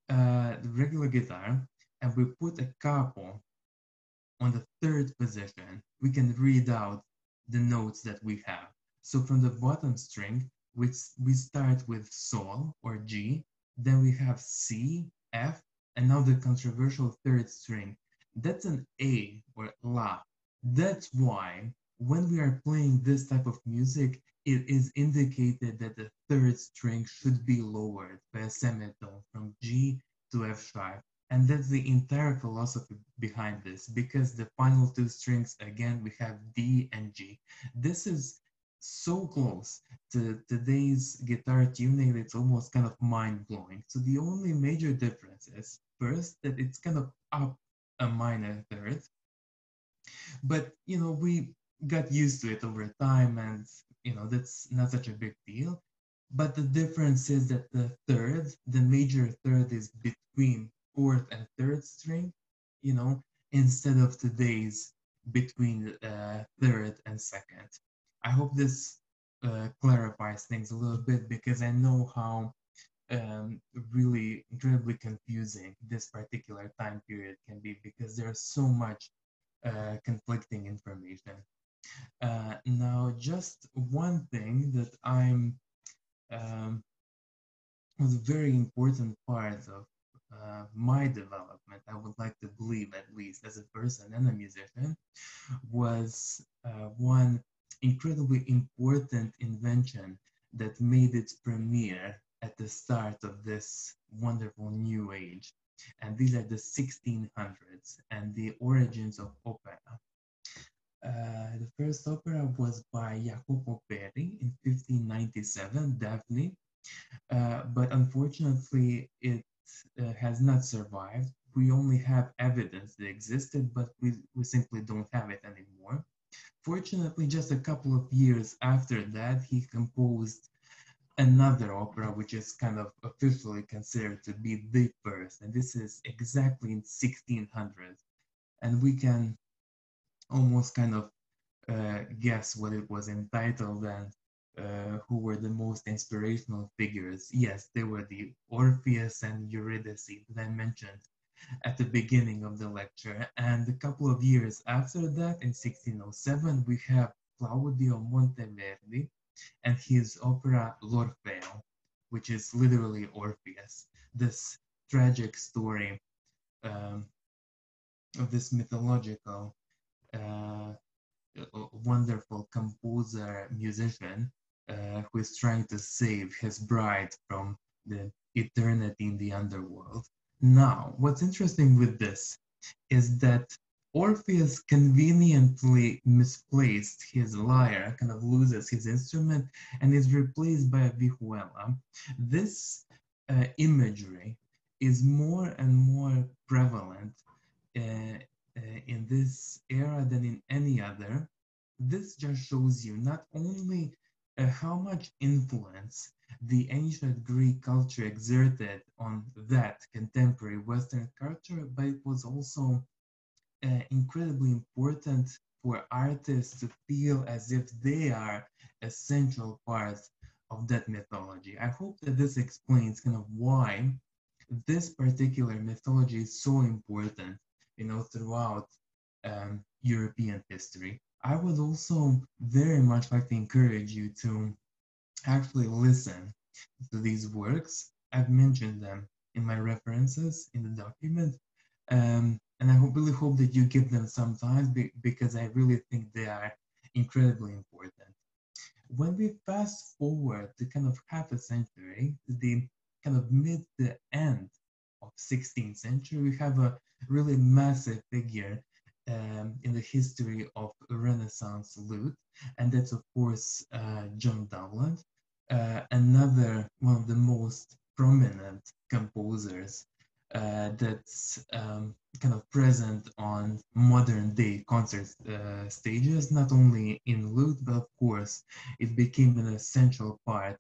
uh, the regular guitar and we put a capo on the third position, we can read out the notes that we have. So from the bottom string, which we start with Sol or G, then we have C, F, and now the controversial third string. That's an A or La. That's why when we are playing this type of music, it is indicated that the third string should be lowered by a semitone from G to F sharp. And that's the entire philosophy behind this, because the final two strings, again, we have D and G. This is so close to today's guitar tuning it's almost kind of mind-blowing. So the only major difference is first that it's kind of up a minor third. But you know, we got used to it over time and you know that's not such a big deal. But the difference is that the third, the major third is between fourth and third string, you know, instead of today's between uh, third and second. I hope this uh, clarifies things a little bit because I know how um, really incredibly confusing this particular time period can be because there's so much uh, conflicting information. Uh, now, just one thing that I'm um, was a very important part of uh, my development, I would like to believe at least as a person and a musician, was uh, one incredibly important invention that made its premiere at the start of this wonderful new age. And these are the 1600s and the origins of opera. Uh, the first opera was by Jacopo Peri in 1597, Daphne, uh, but unfortunately it uh, has not survived. We only have evidence that existed, but we, we simply don't have it anymore. Fortunately, just a couple of years after that, he composed another opera, which is kind of officially considered to be the first, and this is exactly in 1600. And we can almost kind of uh, guess what it was entitled and uh, who were the most inspirational figures. Yes, they were the Orpheus and Eurydice that I mentioned at the beginning of the lecture. And a couple of years after that, in 1607, we have Claudio Monteverdi and his opera L'Orfeo, which is literally Orpheus, this tragic story um, of this mythological, wonderful composer, musician, uh, who is trying to save his bride from the eternity in the underworld. Now, what's interesting with this is that Orpheus conveniently misplaced his lyre, kind of loses his instrument, and is replaced by a vihuela. This uh, imagery is more and more prevalent uh, uh, in this era than in any other. This just shows you not only uh, how much influence the ancient Greek culture exerted on that contemporary Western culture, but it was also uh, incredibly important for artists to feel as if they are essential parts of that mythology. I hope that this explains kind of why this particular mythology is so important, you know, throughout um, European history. I would also very much like to encourage you to actually listen to these works. I've mentioned them in my references in the document. Um, and I really hope that you give them some time be because I really think they are incredibly important. When we fast forward to kind of half a century, the kind of mid to end of 16th century, we have a really massive figure um, in the history of Renaissance lute, and that's of course uh, John Dowland, uh, another one of the most prominent composers uh, that's um, kind of present on modern day concert uh, stages, not only in lute, but of course it became an essential part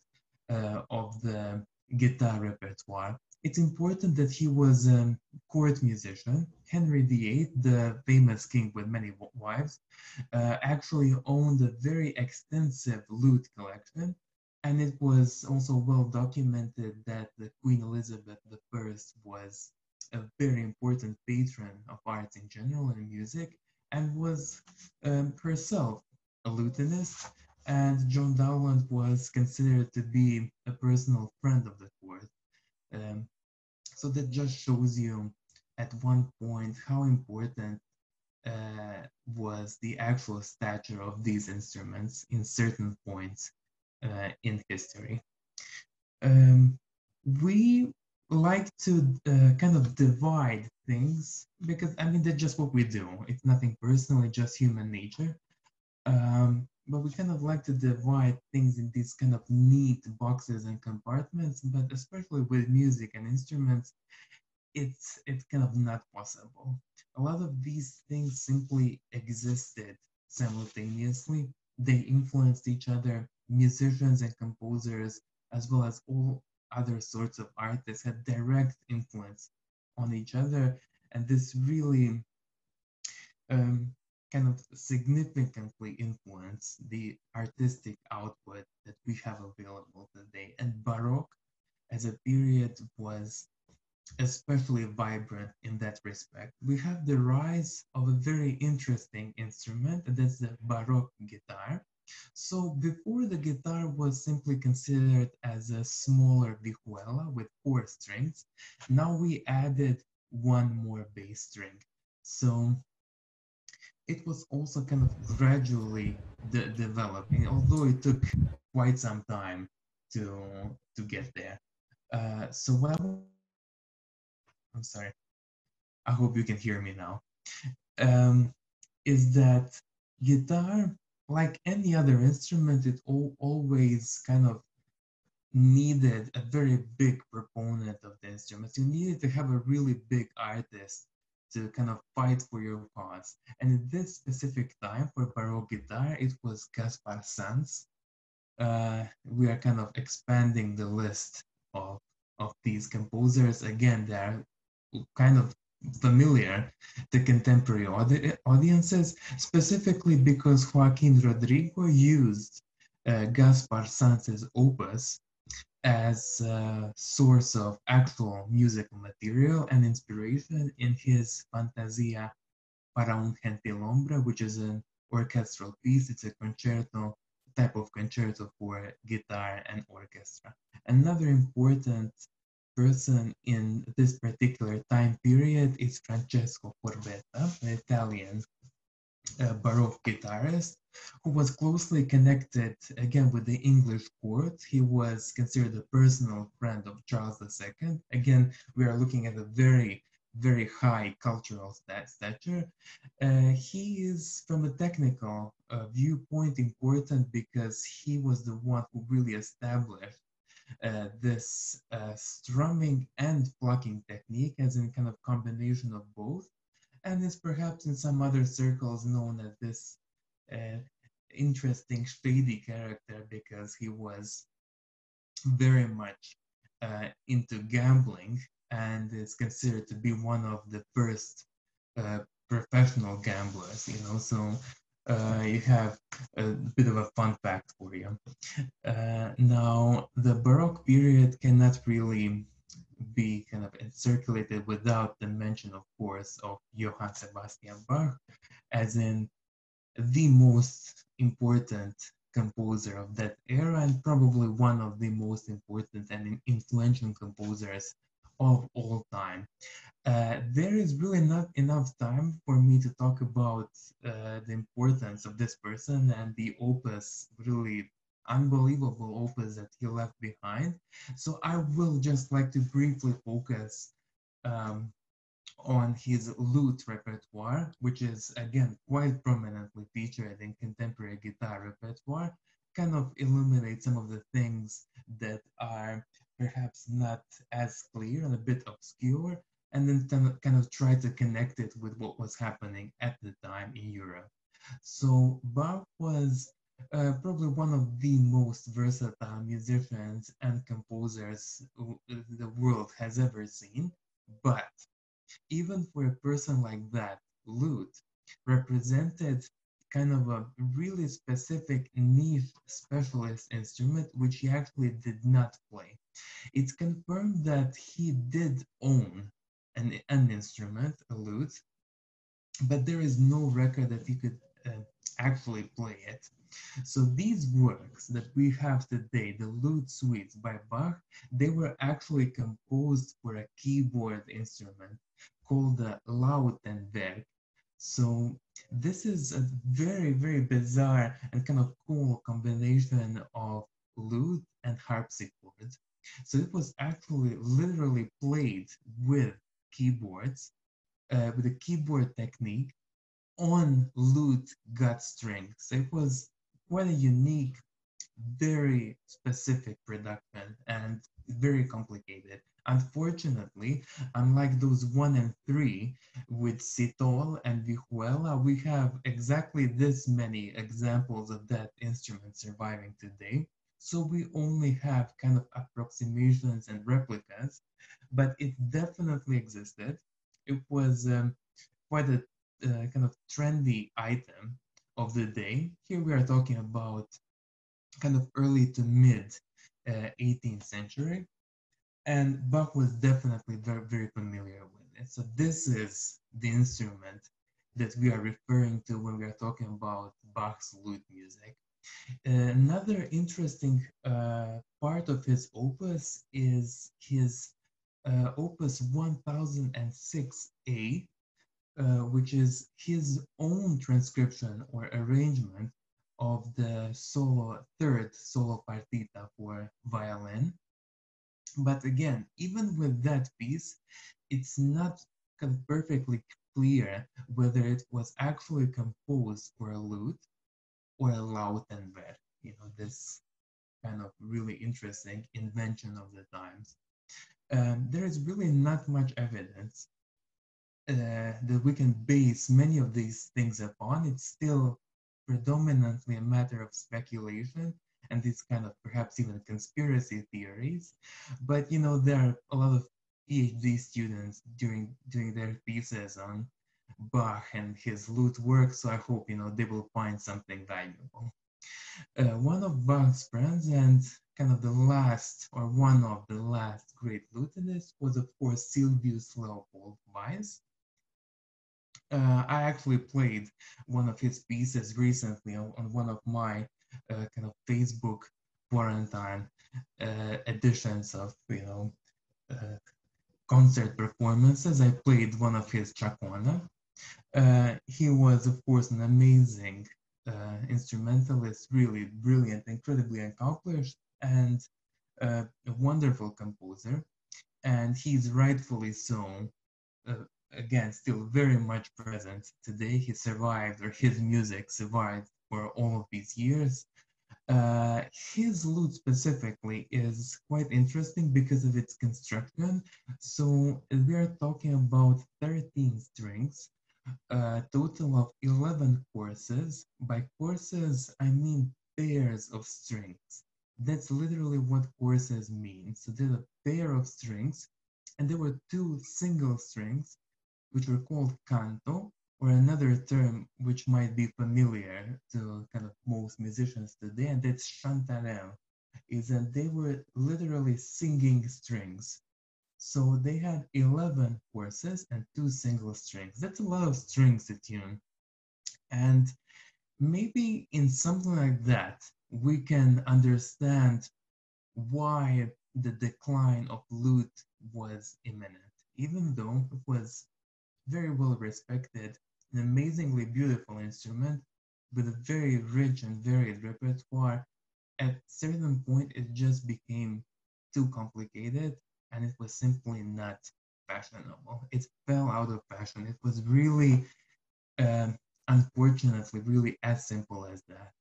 uh, of the guitar repertoire. It's important that he was a court musician. Henry VIII, the famous king with many wives, uh, actually owned a very extensive lute collection. And it was also well documented that the Queen Elizabeth I was a very important patron of arts in general and music, and was um, herself a lutenist. And John Dowland was considered to be a personal friend of the court. Um, so that just shows you at one point how important uh, was the actual stature of these instruments in certain points uh, in history. Um, we like to uh, kind of divide things because I mean that's just what we do. It's nothing personal, it's just human nature. Um, but we kind of like to divide things in these kind of neat boxes and compartments. But especially with music and instruments, it's it's kind of not possible. A lot of these things simply existed simultaneously. They influenced each other. Musicians and composers, as well as all other sorts of artists had direct influence on each other. And this really um, kind of significantly influence the artistic output that we have available today. And Baroque as a period was especially vibrant in that respect. We have the rise of a very interesting instrument, that's the Baroque guitar, so before the guitar was simply considered as a smaller vihuela with four strings, now we added one more bass string. So it was also kind of gradually de developing, although it took quite some time to to get there. Uh, so what I'm sorry, I hope you can hear me now. Um, is that guitar like any other instrument, it all, always kind of needed a very big proponent of the instruments. You needed to have a really big artist to kind of fight for your cause. And in this specific time for Baroque guitar, it was Gaspar Sanz. Uh, we are kind of expanding the list of, of these composers. Again, they're kind of familiar to contemporary audi audiences, specifically because Joaquin Rodrigo used uh, Gaspar Sanz's opus as a source of actual musical material and inspiration in his Fantasia para un gentilhombre, which is an orchestral piece. It's a concerto type of concerto for guitar and orchestra. Another important person in this particular time period is Francesco Corbetta, an Italian uh, Baroque guitarist who was closely connected again with the English court. He was considered a personal friend of Charles II. Again, we are looking at a very, very high cultural stat stature. Uh, he is, from a technical uh, viewpoint, important because he was the one who really established uh, this uh, strumming and plucking technique as in kind of combination of both and is perhaps in some other circles known as this uh, interesting shady character because he was very much uh, into gambling and is considered to be one of the first uh, professional gamblers you know so uh, you have a bit of a fun fact for you. Uh, now, the Baroque period cannot really be kind of circulated without the mention, of course, of Johann Sebastian Bach, as in the most important composer of that era and probably one of the most important and influential composers of all time. Uh, there is really not enough time for me to talk about uh, the importance of this person and the opus, really unbelievable opus that he left behind. So I will just like to briefly focus um, on his lute repertoire, which is again quite prominently featured in contemporary guitar repertoire, kind of illuminate some of the things that are perhaps not as clear and a bit obscure, and then kind of try to connect it with what was happening at the time in Europe. So Bach was uh, probably one of the most versatile musicians and composers the world has ever seen. But even for a person like that, lute represented kind of a really specific niche specialist instrument which he actually did not play. It's confirmed that he did own an, an instrument, a lute, but there is no record that he could uh, actually play it. So these works that we have today, the lute suites by Bach, they were actually composed for a keyboard instrument called the Lautenwerk. So this is a very, very bizarre and kind of cool combination of lute and harpsichord. So it was actually literally played with keyboards, uh, with a keyboard technique on lute gut strings. It was quite a unique, very specific production and very complicated. Unfortunately, unlike those one and three with Citole and Vihuela, we have exactly this many examples of that instrument surviving today. So we only have kind of approximations and replicas, but it definitely existed. It was um, quite a uh, kind of trendy item of the day. Here we are talking about kind of early to mid uh, 18th century. And Bach was definitely very, very familiar with it. So this is the instrument that we are referring to when we are talking about Bach's lute music. Another interesting uh, part of his opus is his uh, opus 1006A, uh, which is his own transcription or arrangement of the solo third solo partita for violin. But again, even with that piece, it's not perfectly clear whether it was actually composed for a lute or a Lautenwerk, you know, this kind of really interesting invention of the times. Um, there is really not much evidence uh, that we can base many of these things upon, it's still predominantly a matter of speculation and these kind of perhaps even conspiracy theories. But you know, there are a lot of PhD students doing doing their thesis on Bach and his lute work, so I hope you know they will find something valuable. Uh, one of Bach's friends and kind of the last or one of the last great lutenists was of course Sylvius Leopold Weiss uh, I actually played one of his pieces recently on, on one of my uh, kind of Facebook quarantine uh, editions of you know uh, concert performances. I played one of his Chaconne. Uh, he was of course an amazing uh, instrumentalist, really brilliant, incredibly accomplished, and a wonderful composer. And he's rightfully so uh, again still very much present today. He survived, or his music survived for all of these years. Uh, his lute specifically is quite interesting because of its construction. So we are talking about 13 strings, a total of 11 courses. By courses, I mean pairs of strings. That's literally what courses mean. So there's a pair of strings, and there were two single strings which were called canto, or another term which might be familiar to kind of most musicians today, and that's chanterelle, is that they were literally singing strings. So they had 11 courses and two single strings. That's a lot of strings to tune. And maybe in something like that, we can understand why the decline of lute was imminent, even though it was very well respected, an amazingly beautiful instrument with a very rich and varied repertoire. At certain point, it just became too complicated and it was simply not fashionable. It fell out of fashion. It was really, um, unfortunately, really as simple as that.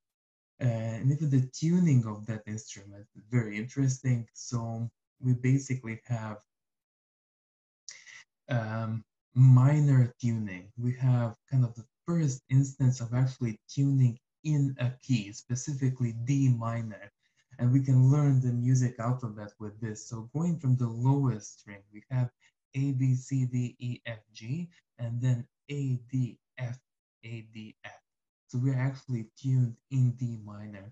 Uh, and even the tuning of that instrument is very interesting. So we basically have um, minor tuning. We have kind of the first instance of actually tuning in a key, specifically D minor. And we can learn the music alphabet with this. So going from the lowest string, we have A, B, C, D, E, F, G, and then A, D, F, A, D, F. So we're actually tuned in D minor.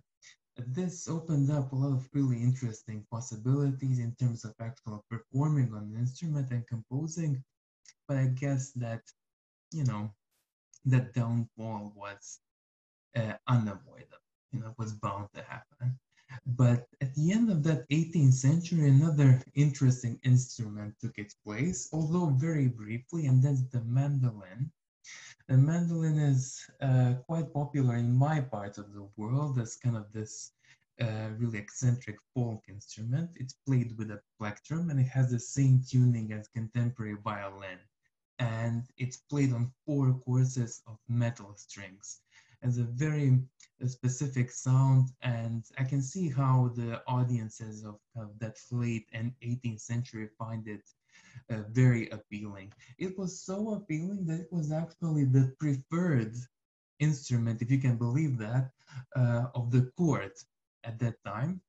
This opened up a lot of really interesting possibilities in terms of actual performing on an instrument and composing. But I guess that, you know, that downfall was uh, unavoidable. You know, was bound to happen. But at the end of that 18th century, another interesting instrument took its place, although very briefly, and that's the mandolin. The mandolin is uh, quite popular in my part of the world as kind of this uh, really eccentric folk instrument. It's played with a plectrum and it has the same tuning as contemporary violin. And it's played on four courses of metal strings as a very specific sound and I can see how the audiences of, of that late and 18th century find it uh, very appealing. It was so appealing that it was actually the preferred instrument, if you can believe that, uh, of the court at that time.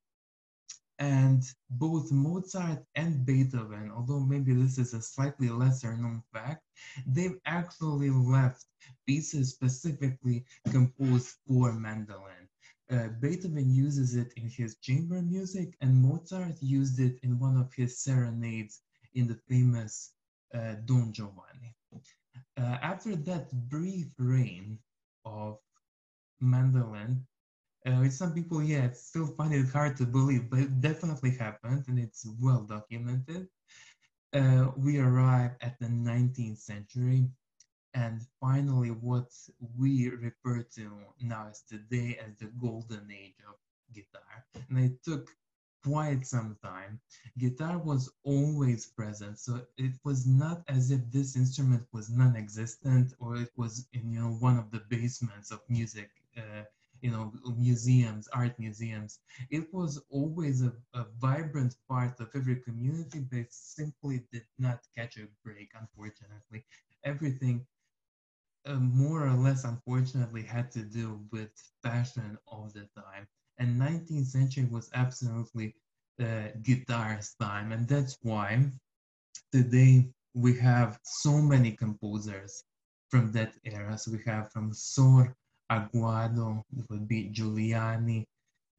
And both Mozart and Beethoven, although maybe this is a slightly lesser known fact, they've actually left pieces specifically composed for mandolin. Uh, Beethoven uses it in his chamber music, and Mozart used it in one of his serenades in the famous uh, Don Giovanni. Uh, after that brief reign of mandolin, uh, some people, yeah, still find it hard to believe, but it definitely happened and it's well documented. Uh, we arrive at the 19th century and finally what we refer to now as today as the golden age of guitar. And it took quite some time. Guitar was always present, so it was not as if this instrument was non-existent or it was in you know one of the basements of music uh, you know, museums, art museums. It was always a, a vibrant part of every community, but it simply did not catch a break, unfortunately. Everything uh, more or less, unfortunately, had to do with fashion all the time. And 19th century was absolutely the guitar's time. And that's why today we have so many composers from that era. So we have from Sor Aguado, it would be Giuliani,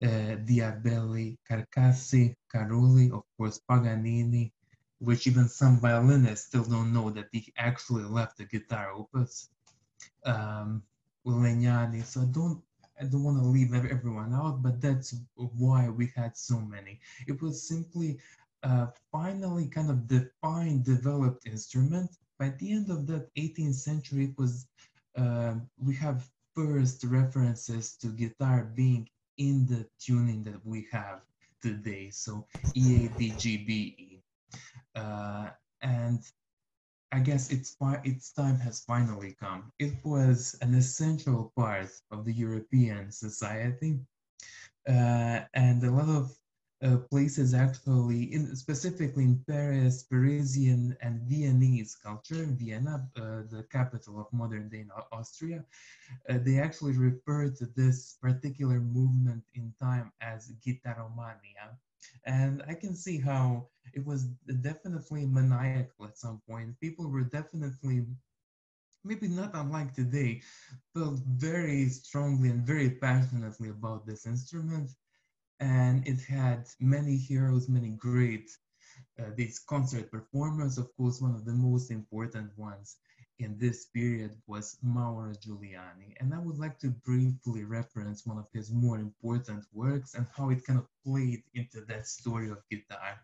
uh, Diabelli, Carcassi, Carulli, of course, Paganini, which even some violinists still don't know that he actually left the guitar opus. Um, Legnani, so I don't I don't want to leave everyone out, but that's why we had so many. It was simply uh, finally kind of defined, developed instrument. By the end of that 18th century, it was uh, we have first references to guitar being in the tuning that we have today. So E, A, D, G, B, E. Uh, and I guess it's, its time has finally come. It was an essential part of the European society. Uh, and a lot of uh, places actually, in, specifically in Paris, Parisian and Viennese culture, Vienna, uh, the capital of modern day Austria, uh, they actually refer to this particular movement in time as Gitaromania. And I can see how it was definitely maniacal at some point. People were definitely maybe not unlike today, felt very strongly and very passionately about this instrument and it had many heroes, many great uh, these concert performers. Of course, one of the most important ones in this period was Mauro Giuliani. And I would like to briefly reference one of his more important works and how it kind of played into that story of guitar.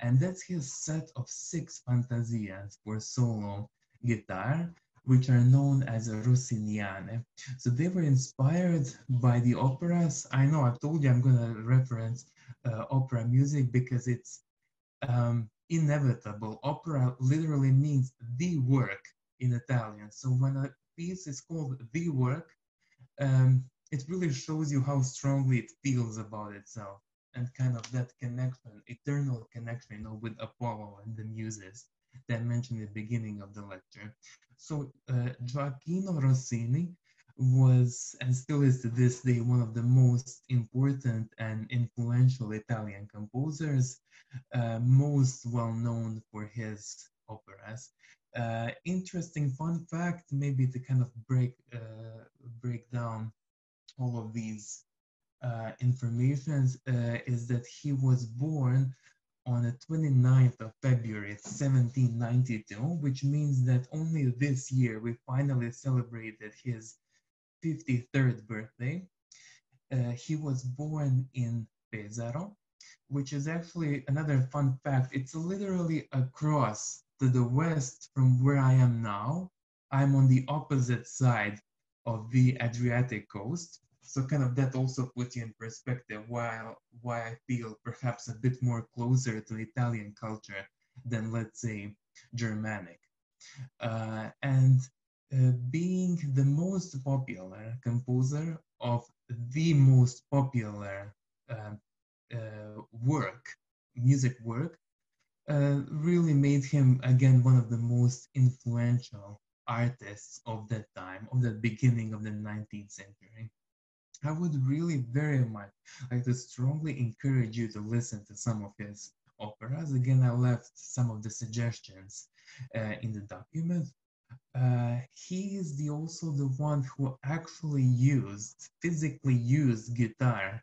And that's his set of six fantasias for solo guitar which are known as Rossiniane. So they were inspired by the operas. I know I've told you I'm going to reference uh, opera music because it's um, inevitable. Opera literally means the work in Italian. So when a piece is called the work, um, it really shows you how strongly it feels about itself and kind of that connection, eternal connection, you know, with Apollo and the muses that I mentioned at the beginning of the lecture. So uh, Gioacchino Rossini was and still is to this day one of the most important and influential Italian composers, uh, most well known for his operas. Uh, interesting fun fact, maybe to kind of break uh, break down all of these uh, informations, uh, is that he was born on the 29th of February 1792, which means that only this year we finally celebrated his 53rd birthday. Uh, he was born in Pesaro, which is actually another fun fact. It's literally across to the west from where I am now. I'm on the opposite side of the Adriatic coast. So kind of that also puts you in perspective why, why I feel perhaps a bit more closer to Italian culture than let's say Germanic. Uh, and uh, being the most popular composer of the most popular uh, uh, work, music work, uh, really made him again one of the most influential artists of that time, of the beginning of the 19th century. I would really very much like to strongly encourage you to listen to some of his operas. Again, I left some of the suggestions uh, in the document. Uh, he is the also the one who actually used, physically used guitar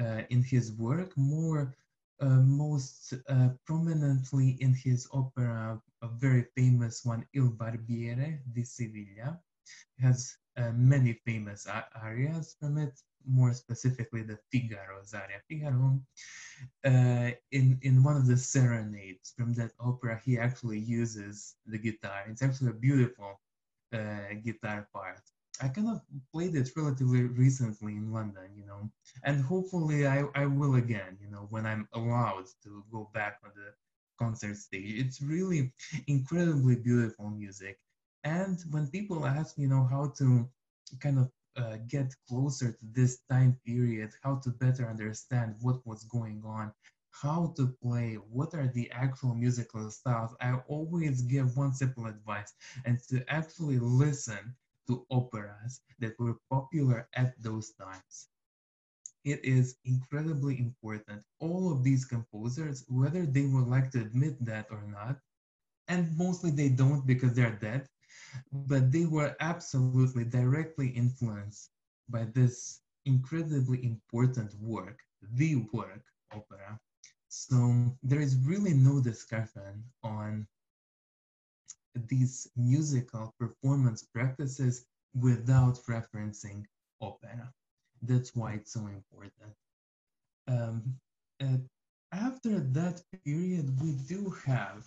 uh, in his work more uh, most uh, prominently in his opera, a very famous one, Il Barbiere di Siviglia. has uh, many famous arias from it, more specifically the Figaro's aria. Figaro, uh, in, in one of the serenades from that opera, he actually uses the guitar. It's actually a beautiful uh, guitar part. I kind of played it relatively recently in London, you know, and hopefully I, I will again, you know, when I'm allowed to go back on the concert stage. It's really incredibly beautiful music. And when people ask, you know, how to kind of uh, get closer to this time period, how to better understand what was going on, how to play, what are the actual musical styles, I always give one simple advice and to actually listen to operas that were popular at those times. It is incredibly important. All of these composers, whether they would like to admit that or not, and mostly they don't because they're dead, but they were absolutely directly influenced by this incredibly important work, the work, opera. So there is really no discussion on these musical performance practices without referencing opera. That's why it's so important. Um, after that period, we do have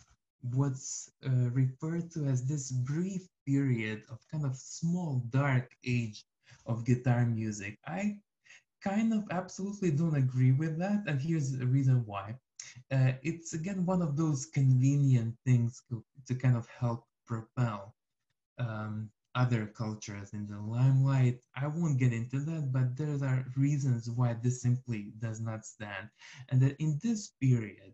what's uh, referred to as this brief period of kind of small dark age of guitar music. I kind of absolutely don't agree with that, and here's the reason why. Uh, it's again one of those convenient things to, to kind of help propel um, other cultures in the limelight. I won't get into that, but there are reasons why this simply does not stand. And that in this period,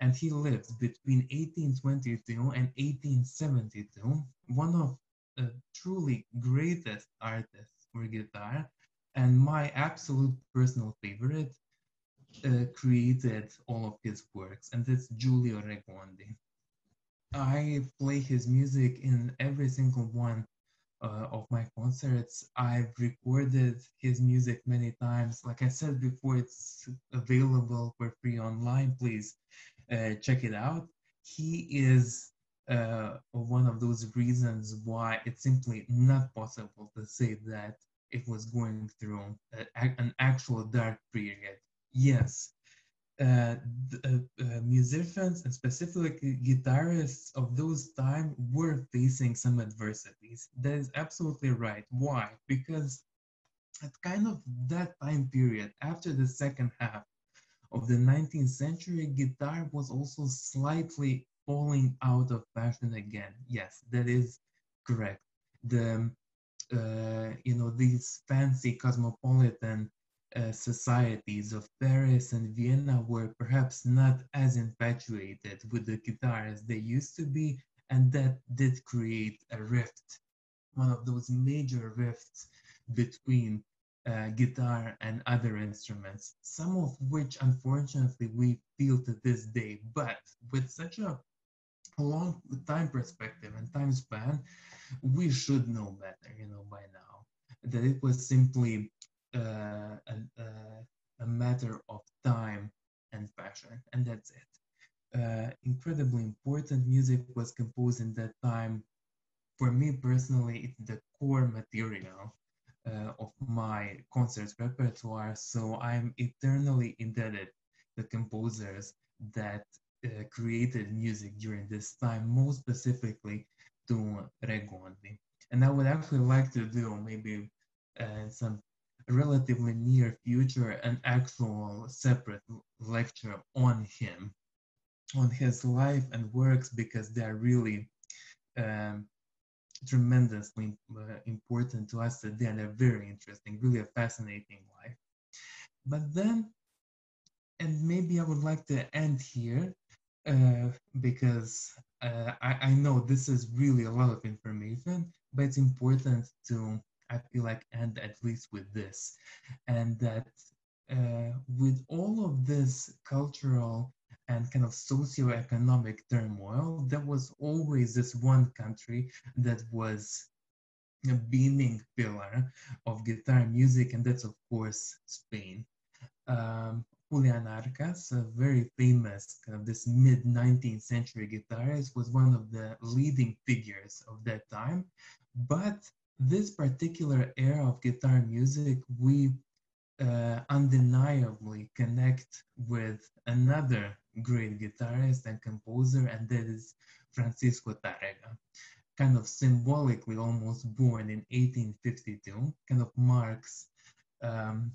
and he lived between 1822 and 1872, one of the truly greatest artists for guitar, and my absolute personal favorite, uh, created all of his works, and that's Giulio Regondi. I play his music in every single one uh, of my concerts. I've recorded his music many times. Like I said before, it's available for free online. Please check it out. He is uh, one of those reasons why it's simply not possible to say that it was going through a, an actual dark period. Yes, uh, uh, uh, musicians and specifically guitarists of those time were facing some adversities. That is absolutely right. Why? Because at kind of that time period, after the second half of the 19th century, guitar was also slightly falling out of fashion again. Yes, that is correct. The uh, you know these fancy cosmopolitan uh, societies of Paris and Vienna were perhaps not as infatuated with the guitar as they used to be, and that did create a rift, one of those major rifts between uh, guitar and other instruments, some of which unfortunately we feel to this day. But with such a long time perspective and time span, we should know better, you know, by now. That it was simply uh, a, a, matter of time and passion, and that's it. Uh, incredibly important music was composed in that time. For me personally, it's the core material uh, of my concert repertoire. So I'm eternally indebted to the composers that uh, created music during this time, most specifically to Regondi. And I would actually like to do maybe uh, some relatively near future an actual separate lecture on him, on his life and works, because they're really um, tremendously uh, important to us today and they're very interesting, really a fascinating life. But then, and maybe I would like to end here uh, because uh, I, I know this is really a lot of information, but it's important to, I feel like, end at least with this. And that uh, with all of this cultural and kind of socio-economic turmoil, there was always this one country that was a beaming pillar of guitar music, and that's of course Spain. Um, Julian Arcas, a very famous kind of this mid 19th century guitarist, was one of the leading figures of that time. But this particular era of guitar music, we uh, undeniably connect with another great guitarist and composer, and that is Francisco Tárrega. Kind of symbolically almost born in 1852, kind of marks um,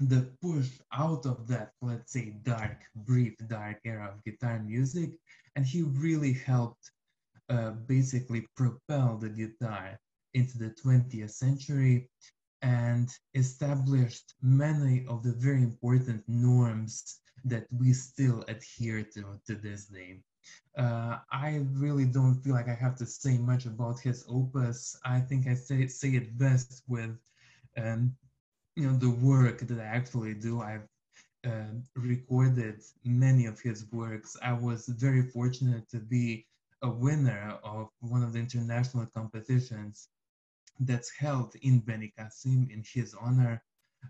the push out of that, let's say, dark, brief, dark era of guitar music, and he really helped uh, basically propel the guitar into the 20th century and established many of the very important norms that we still adhere to to this day. Uh, I really don't feel like I have to say much about his opus. I think I say, say it best with um, you know the work that I actually do. I've uh, recorded many of his works. I was very fortunate to be a winner of one of the international competitions that's held in Benicassim in his honor.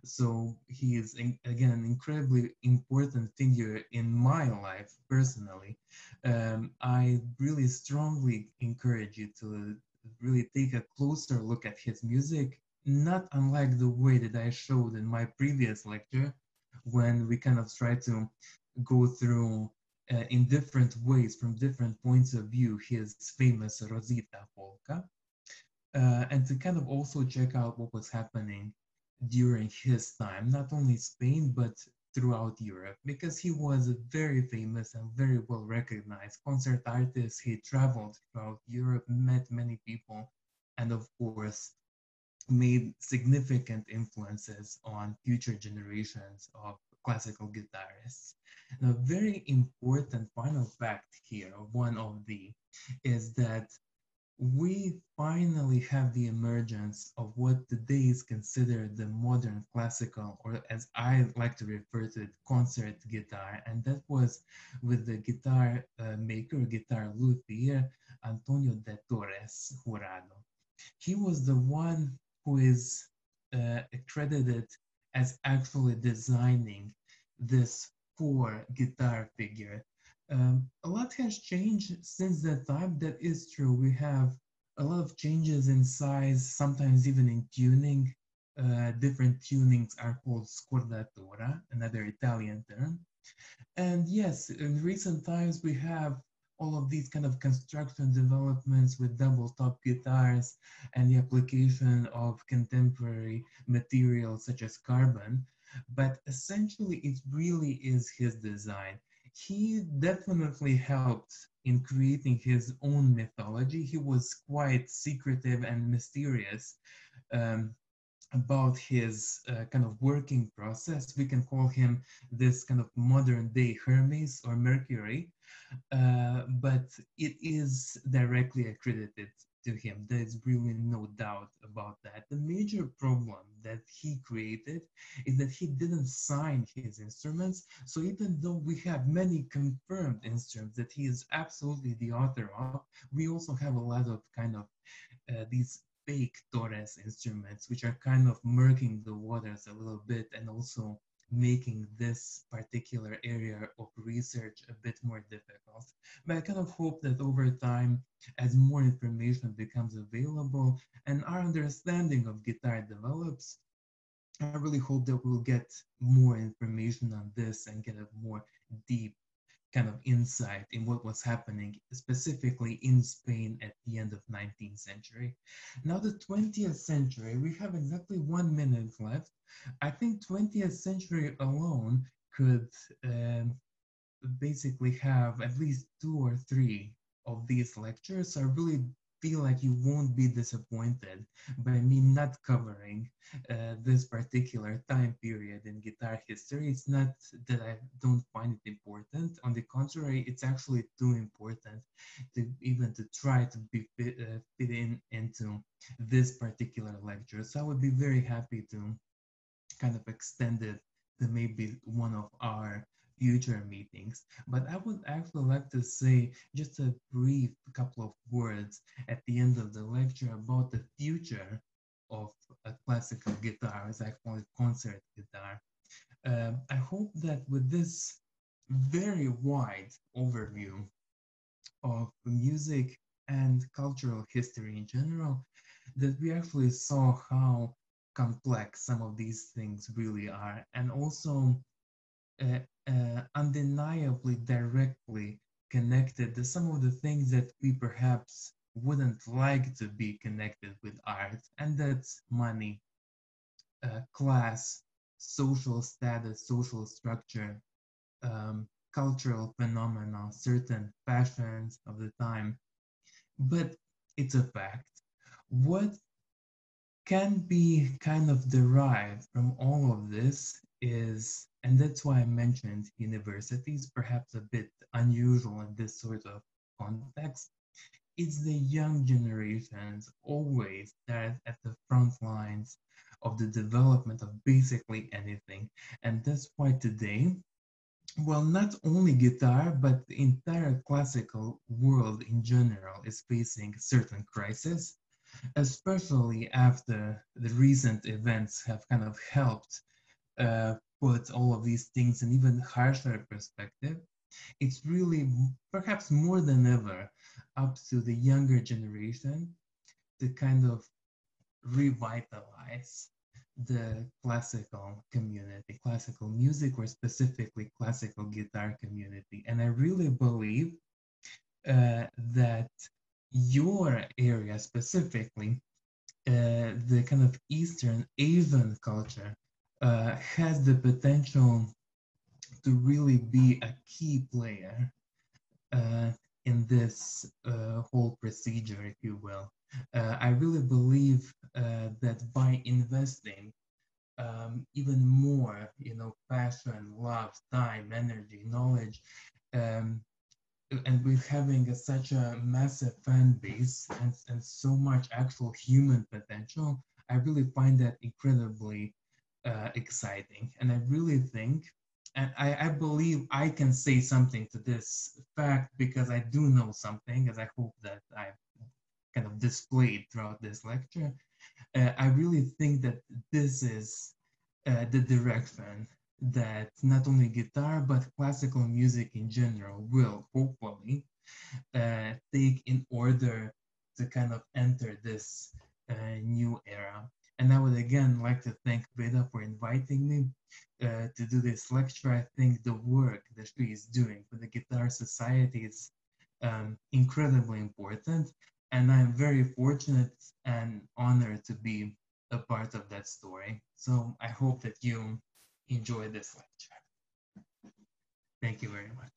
So he is, in, again, an incredibly important figure in my life personally. Um, I really strongly encourage you to really take a closer look at his music, not unlike the way that I showed in my previous lecture, when we kind of try to go through uh, in different ways, from different points of view, his famous Rosita polka, uh, and to kind of also check out what was happening during his time, not only Spain, but throughout Europe, because he was a very famous and very well recognized concert artist. He traveled throughout Europe, met many people, and of course, made significant influences on future generations of classical guitarists. And a very important final fact here, one of the, is that we finally have the emergence of what today is considered the modern classical, or as I like to refer to it, concert guitar. And that was with the guitar uh, maker, guitar luthier, Antonio de Torres Jurado. He was the one who is uh, accredited as actually designing this core guitar figure um, a lot has changed since that time. That is true. We have a lot of changes in size, sometimes even in tuning. Uh, different tunings are called scordatura, another Italian term. And yes, in recent times we have all of these kind of construction developments with double top guitars and the application of contemporary materials such as carbon. But essentially, it really is his design he definitely helped in creating his own mythology. He was quite secretive and mysterious um, about his uh, kind of working process. We can call him this kind of modern day Hermes or Mercury, uh, but it is directly accredited to him. There's really no doubt about that. The major problem that he created is that he didn't sign his instruments. So even though we have many confirmed instruments that he is absolutely the author of, we also have a lot of kind of uh, these fake Torres instruments, which are kind of murking the waters a little bit and also making this particular area of research a bit more difficult. But I kind of hope that over time, as more information becomes available and our understanding of guitar develops, I really hope that we'll get more information on this and get a more deep kind of insight in what was happening specifically in Spain at the end of 19th century. Now the 20th century, we have exactly one minute left. I think 20th century alone could um, basically have at least two or three of these lectures. I really feel like you won't be disappointed by me not covering uh, this particular time period in guitar history. It's not that I don't find it important. On the contrary, it's actually too important to even to try to be fit, uh, fit in into this particular lecture. So I would be very happy to kind of extend it to maybe one of our future meetings. But I would actually like to say just a brief couple of words at the end of the lecture about the future of a classical guitar, as I call it concert guitar. Uh, I hope that with this very wide overview of music and cultural history in general, that we actually saw how complex some of these things really are, and also uh, uh, undeniably directly connected to some of the things that we perhaps wouldn't like to be connected with art, and that's money, uh, class, social status, social structure, um, cultural phenomena, certain fashions of the time. But it's a fact. What can be kind of derived from all of this is, and that's why I mentioned universities, perhaps a bit unusual in this sort of context, it's the young generations always that at the front lines of the development of basically anything. And that's why today, well, not only guitar, but the entire classical world in general is facing certain crisis, especially after the recent events have kind of helped uh, put all of these things in even harsher perspective, it's really perhaps more than ever up to the younger generation to kind of revitalize the classical community, classical music, or specifically classical guitar community. And I really believe uh, that your area specifically, uh, the kind of Eastern Asian culture, uh, has the potential to really be a key player uh, in this uh, whole procedure, if you will. Uh, I really believe uh, that by investing um, even more, you know, passion, love, time, energy, knowledge, um, and with having a, such a massive fan base and, and so much actual human potential, I really find that incredibly uh, exciting. And I really think, and I, I believe I can say something to this fact because I do know something, as I hope that I've kind of displayed throughout this lecture. Uh, I really think that this is uh, the direction that not only guitar but classical music in general will hopefully uh, take in order to kind of enter this uh, new era. And I would again like to thank Veda for inviting me uh, to do this lecture. I think the work that she is doing for the Guitar Society is um, incredibly important. And I'm very fortunate and honored to be a part of that story. So I hope that you enjoy this lecture. Thank you very much.